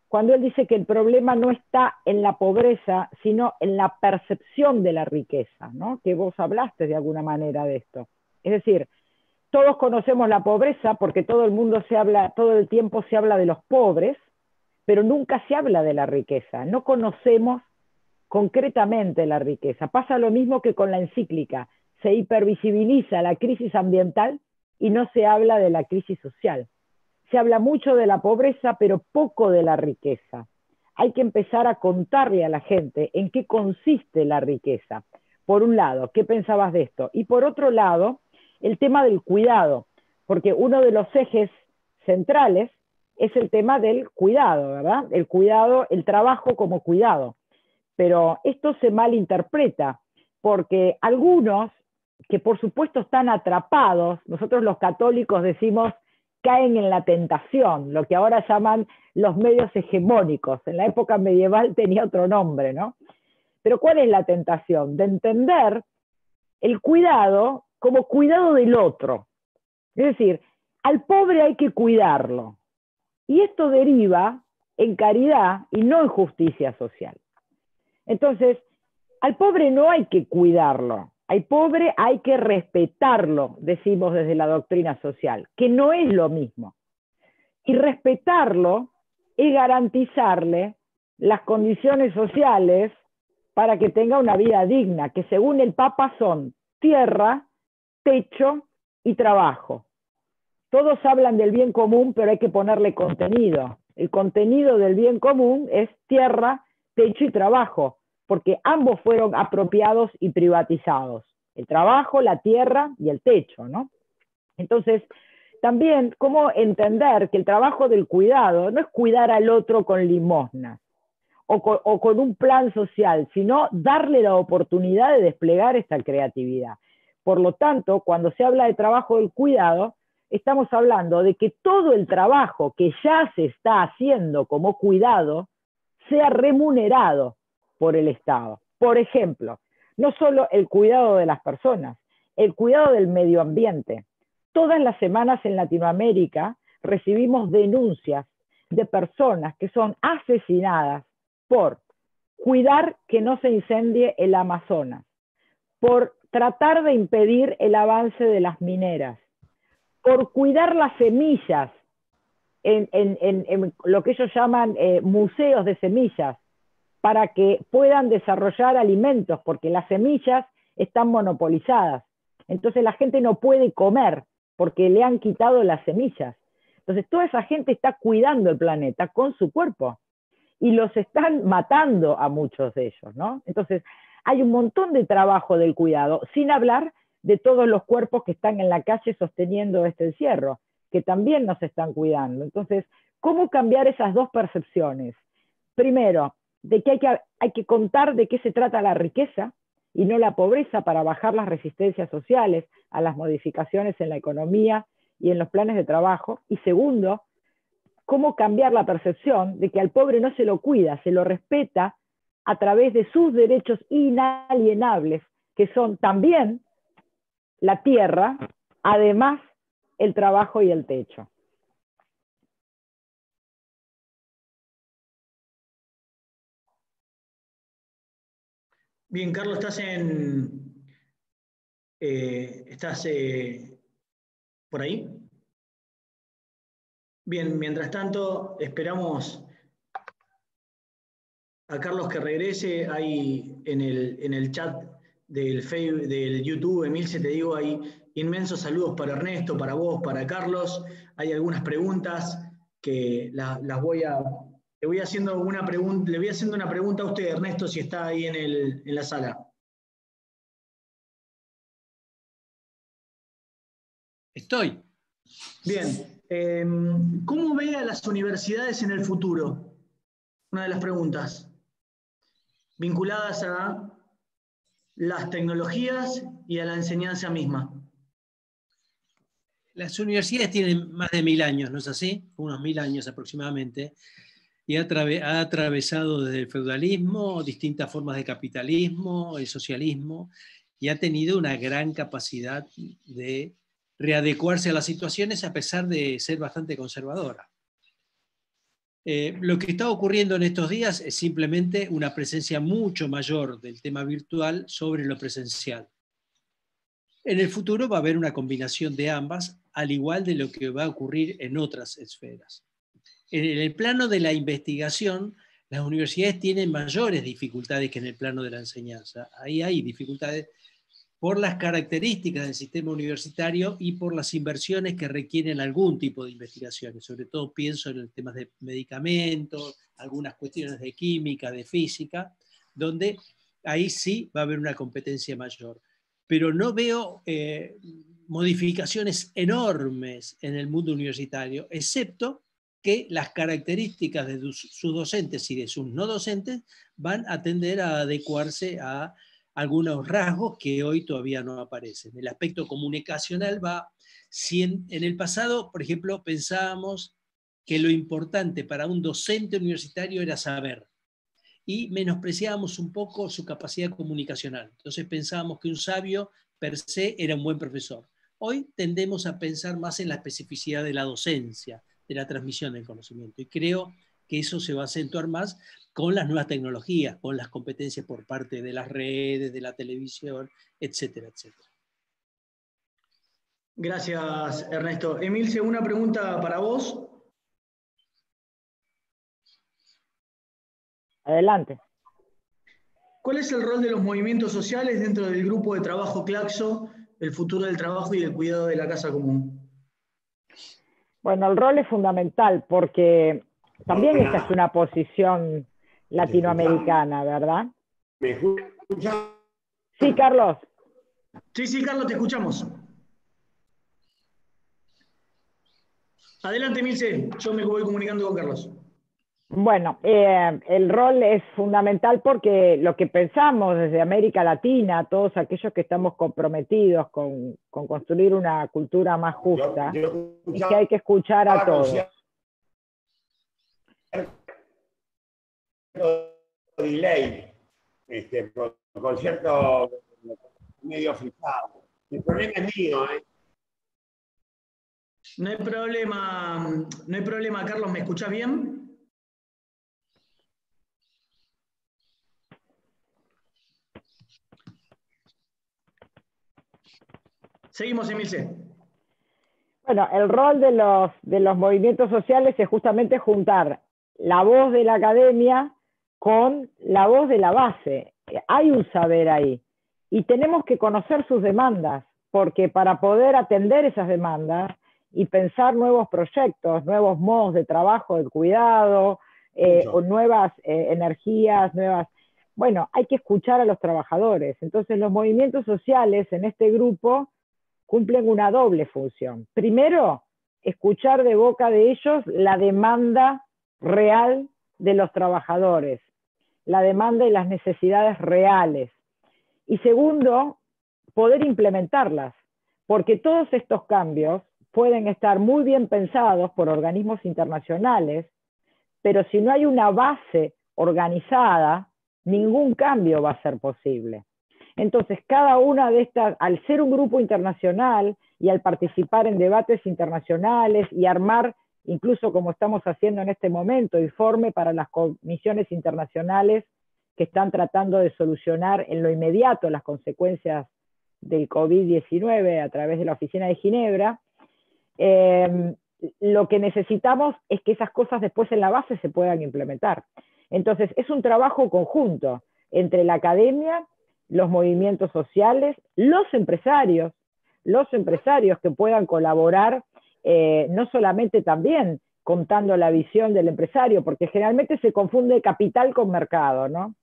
cuando él dice que el problema no está en la pobreza, sino en la percepción de la riqueza, ¿no? que vos hablaste de alguna manera de esto. Es decir, todos conocemos la pobreza porque todo el mundo se habla, todo el tiempo se habla de los pobres, pero nunca se habla de la riqueza. No conocemos concretamente la riqueza. Pasa lo mismo que con la encíclica. Se hipervisibiliza la crisis ambiental y no se habla de la crisis social. Se habla mucho de la pobreza, pero poco de la riqueza. Hay que empezar a contarle a la gente en qué consiste la riqueza. Por un lado, ¿qué pensabas de esto? Y por otro lado, el tema del cuidado, porque uno de los ejes centrales es el tema del cuidado, ¿verdad? El cuidado, el trabajo como cuidado. Pero esto se malinterpreta porque algunos que por supuesto están atrapados, nosotros los católicos decimos caen en la tentación, lo que ahora llaman los medios hegemónicos. En la época medieval tenía otro nombre, ¿no? Pero ¿cuál es la tentación? De entender el cuidado como cuidado del otro. Es decir, al pobre hay que cuidarlo. Y esto deriva en caridad y no en justicia social. Entonces, al pobre no hay que cuidarlo, al pobre hay que respetarlo, decimos desde la doctrina social, que no es lo mismo. Y respetarlo es garantizarle las condiciones sociales para que tenga una vida digna, que según el Papa son tierra, techo y trabajo. Todos hablan del bien común, pero hay que ponerle contenido. El contenido del bien común es tierra, techo y trabajo, porque ambos fueron apropiados y privatizados. El trabajo, la tierra y el techo, ¿no? Entonces, también, ¿cómo entender que el trabajo del cuidado no es cuidar al otro con limosnas o con, o con un plan social, sino darle la oportunidad de desplegar esta creatividad? Por lo tanto, cuando se habla de trabajo del cuidado, estamos hablando de que todo el trabajo que ya se está haciendo como cuidado sea remunerado por el Estado. Por ejemplo, no solo el cuidado de las personas, el cuidado del medio ambiente. Todas las semanas en Latinoamérica recibimos denuncias de personas que son asesinadas por cuidar que no se incendie el Amazonas, por tratar de impedir el avance de las mineras, por cuidar las semillas en, lo que ellos llaman eh, museos de semillas, para que puedan desarrollar alimentos, porque las semillas están monopolizadas. Entonces la gente no puede comer porque le han quitado las semillas. Entonces toda esa gente está cuidando el planeta con su cuerpo y los están matando a muchos de ellos, ¿no? Entonces hay un montón de trabajo del cuidado, sin hablar de todos los cuerpos que están en la calle sosteniendo este encierro, que también nos están cuidando. Entonces, ¿cómo cambiar esas dos percepciones? Primero, de que hay que, hay que contar de qué se trata la riqueza y no la pobreza para bajar las resistencias sociales a las modificaciones en la economía y en los planes de trabajo. Y segundo, cómo cambiar la percepción de que al pobre no se lo cuida, se lo respeta a través de sus derechos inalienables, que son también la tierra, además el trabajo y el techo. Bien, Carlos, estás en. Eh, ¿Estás eh, por ahí? Bien, mientras tanto, esperamos a Carlos que regrese. Ahí en el, en el chat del, Facebook, del YouTube, Emilce, te digo, hay inmensos saludos para Ernesto, para vos, para Carlos. Hay algunas preguntas que las voy a le voy haciendo una pregunta, le voy haciendo una pregunta a usted, Ernesto, si está ahí en, el, en la sala. Estoy. Bien. Em, ¿Cómo ve a las universidades en el futuro? Una de las preguntas. Vinculadas a las tecnologías y a la enseñanza misma. Las universidades tienen más de mil años, ¿no es así? Unos mil años aproximadamente y ha, atravesado desde el feudalismo distintas formas de capitalismo, el socialismo, y ha tenido una gran capacidad de readecuarse a las situaciones a pesar de ser bastante conservadora. Eh, lo que está ocurriendo en estos días es simplemente una presencia mucho mayor del tema virtual sobre lo presencial. En el futuro va a haber una combinación de ambas, al igual de lo que va a ocurrir en otras esferas. En el plano de la investigación, las universidades tienen mayores dificultades que en el plano de la enseñanza. Ahí hay dificultades por las características del sistema universitario y por las inversiones que requieren algún tipo de investigaciones. Sobre todo pienso en el tema de medicamentos, algunas cuestiones de química, de física, donde ahí sí va a haber una competencia mayor. Pero no veo eh, modificaciones enormes en el mundo universitario, excepto que las características de sus docentes y de sus no docentes van a tender a adecuarse a algunos rasgos que hoy todavía no aparecen. El aspecto comunicacional va, si en, el pasado, por ejemplo, pensábamos que lo importante para un docente universitario era saber y menospreciábamos un poco su capacidad comunicacional. Entonces pensábamos que un sabio per se era un buen profesor. Hoy tendemos a pensar más en la especificidad de la docencia, de la transmisión del conocimiento. Y creo que eso se va a acentuar más con las nuevas tecnologías, con las competencias por parte de las redes, de la televisión, etcétera, etcétera. Gracias, Ernesto. Emilce, una pregunta para vos. Adelante. ¿Cuál es el rol de los movimientos sociales dentro del grupo de trabajo Claxo, el futuro del trabajo y el cuidado de la casa común? Bueno, el rol es fundamental porque también esta es una posición latinoamericana, ¿verdad? ¿Me escucha? Sí, Carlos. Sí, sí, Carlos, te escuchamos. Adelante, Milce, yo me voy comunicando con Carlos. Bueno, eh, el rol es fundamental porque lo que pensamos desde América Latina, todos aquellos que estamos comprometidos con, construir una cultura más justa, es que hay que escuchar a todos. delay, este, con, cierto medio fijado. El problema es mío, ¿eh? No hay problema, no hay problema, Carlos, ¿me escuchás bien? Seguimos, Emilce. Bueno, el rol de los, de los movimientos sociales es justamente juntar la voz de la academia con la voz de la base. Hay un saber ahí y tenemos que conocer sus demandas, porque para poder atender esas demandas y pensar nuevos proyectos, nuevos modos de trabajo, de cuidado, eh, o nuevas eh, energías, nuevas... Bueno, hay que escuchar a los trabajadores. Entonces los movimientos sociales en este grupo cumplen una doble función. Primero, escuchar de boca de ellos la demanda real de los trabajadores, la demanda y las necesidades reales. Y segundo, poder implementarlas, porque todos estos cambios pueden estar muy bien pensados por organismos internacionales, pero si no hay una base organizada, ningún cambio va a ser posible. Entonces, cada una de estas, al ser un grupo internacional y al participar en debates internacionales y armar, incluso como estamos haciendo en este momento, informe para las comisiones internacionales que están tratando de solucionar en lo inmediato las consecuencias del COVID-19 a través de la Oficina de Ginebra, eh, lo que necesitamos es que esas cosas después en la base se puedan implementar. Entonces, es un trabajo conjunto entre la academia los movimientos sociales, los empresarios, los empresarios que puedan colaborar, eh, no solamente también contando la visión del empresario, porque generalmente se confunde capital con mercado, ¿no?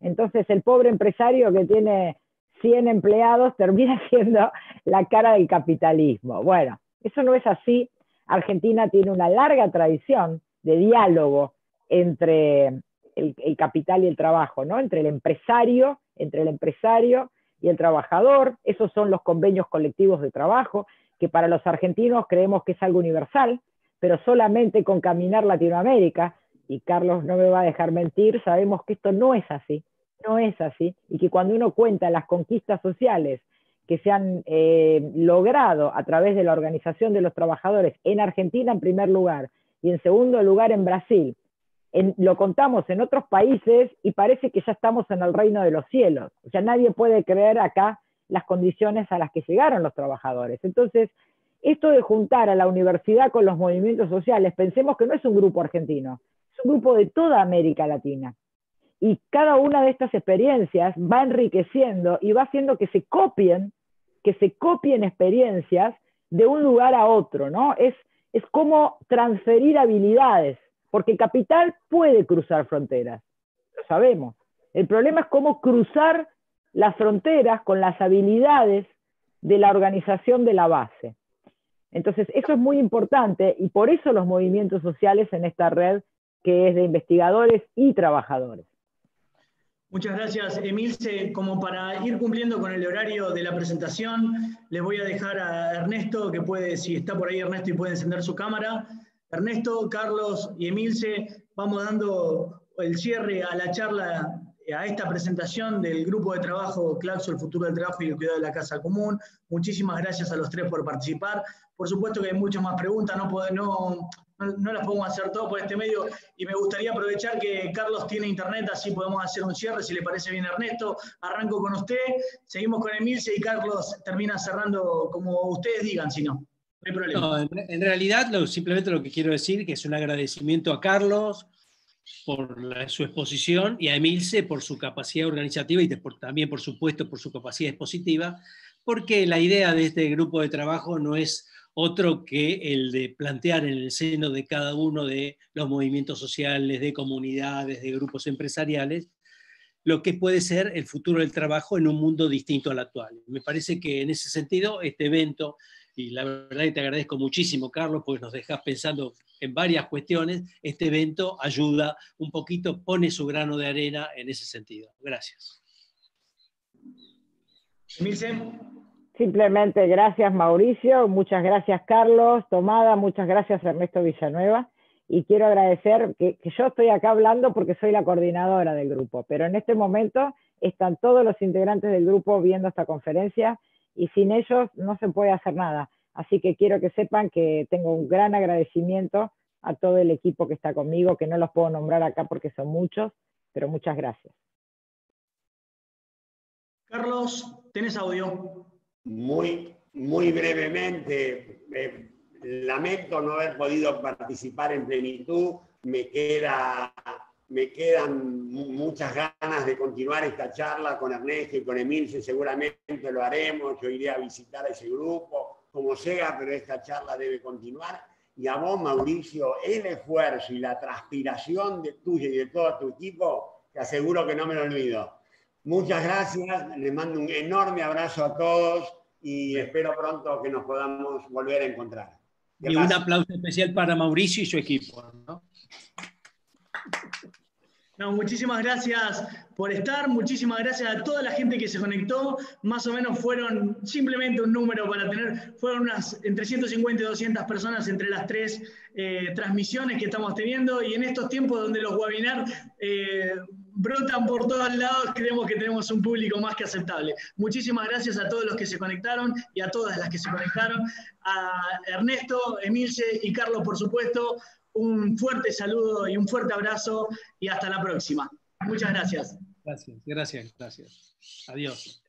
Entonces el pobre empresario que tiene 100 empleados termina siendo la cara del capitalismo. Bueno, eso no es así. Argentina tiene una larga tradición de diálogo entre el, capital y el trabajo, ¿no? Entre el empresario entre el empresario y el trabajador. Esos son los convenios colectivos de trabajo, que para los argentinos creemos que es algo universal, pero solamente con caminar Latinoamérica, y Carlos no me va a dejar mentir, sabemos que esto no es así, no es así, y que cuando uno cuenta las conquistas sociales que se han eh, logrado a través de la organización de los trabajadores en Argentina en primer lugar y en segundo lugar en Brasil, lo contamos en otros países y parece que ya estamos en el reino de los cielos. O sea, nadie puede creer acá las condiciones a las que llegaron los trabajadores. Entonces, esto de juntar a la universidad con los movimientos sociales, pensemos que no es un grupo argentino, es un grupo de toda América Latina. Y cada una de estas experiencias va enriqueciendo y va haciendo que se copien, que se copien experiencias de un lugar a otro, ¿no? Es, es como transferir habilidades porque capital puede cruzar fronteras, lo sabemos. El problema es cómo cruzar las fronteras con las habilidades de la organización de la base. Entonces, eso es muy importante y por eso los movimientos sociales en esta red que es de investigadores y trabajadores. Muchas gracias, Emilce. Como para ir cumpliendo con el horario de la presentación, les voy a dejar a Ernesto, que puede, si está por ahí Ernesto y puede encender su cámara, Ernesto, Carlos y Emilce, vamos dando el cierre a la charla, a esta presentación del grupo de trabajo Claxo, el futuro del trabajo y el cuidado de la casa común. Muchísimas gracias a los tres por participar. Por supuesto que hay muchas más preguntas, no, no, las podemos hacer todas por este medio y me gustaría aprovechar que Carlos tiene internet, así podemos hacer un cierre, si le parece bien Ernesto. Arranco con usted, seguimos con Emilce y Carlos termina cerrando como ustedes digan, si no en, realidad, simplemente lo que quiero decir que es un agradecimiento a Carlos por su exposición y a Emilce por su capacidad organizativa y también, por supuesto, por su capacidad expositiva, porque la idea de este grupo de trabajo no es otro que el de plantear en el seno de cada uno de los movimientos sociales, de comunidades, de grupos empresariales, lo que puede ser el futuro del trabajo en un mundo distinto al actual. Me parece que en ese sentido este evento y la verdad que te agradezco muchísimo, Carlos, porque nos dejas pensando en varias cuestiones. Este evento ayuda un poquito, pone su grano de arena en ese sentido. Gracias. Simplemente gracias Mauricio, muchas gracias Carlos, Tomada, muchas gracias Ernesto Villanueva. Y quiero agradecer que, que yo estoy acá hablando porque soy la coordinadora del grupo, pero en este momento están todos los integrantes del grupo viendo esta conferencia y sin ellos no se puede hacer nada. Así que quiero que sepan que tengo un gran agradecimiento a todo el equipo que está conmigo, que no los puedo nombrar acá porque son muchos, pero muchas gracias. Carlos, tenés audio. Muy, muy brevemente, eh, lamento no haber podido participar en plenitud, me queda me quedan muchas ganas de continuar esta charla con Ernesto y con Emilce, seguramente lo haremos, yo iré a visitar a ese grupo, como sea, pero esta charla debe continuar. Y a vos, Mauricio, el esfuerzo y la transpiración de tuya y de todo tu equipo, te aseguro que no me lo olvido. Muchas gracias, les mando un enorme abrazo a todos y espero pronto que nos podamos volver a encontrar. Y un aplauso especial para Mauricio y su equipo. Muchísimas gracias por estar, muchísimas gracias a toda la gente que se conectó. Más o menos fueron simplemente un número para tener, fueron unas entre 150 y 200 personas entre las tres eh, transmisiones que estamos teniendo. Y en estos tiempos donde los webinars eh, brotan por todos lados, creemos que tenemos un público más que aceptable. Muchísimas gracias a todos los que se conectaron y a todas las que se conectaron. A Ernesto, Emilce y Carlos, por supuesto un fuerte saludo y un fuerte abrazo y hasta la próxima. Muchas gracias. Gracias, gracias, gracias. Adiós.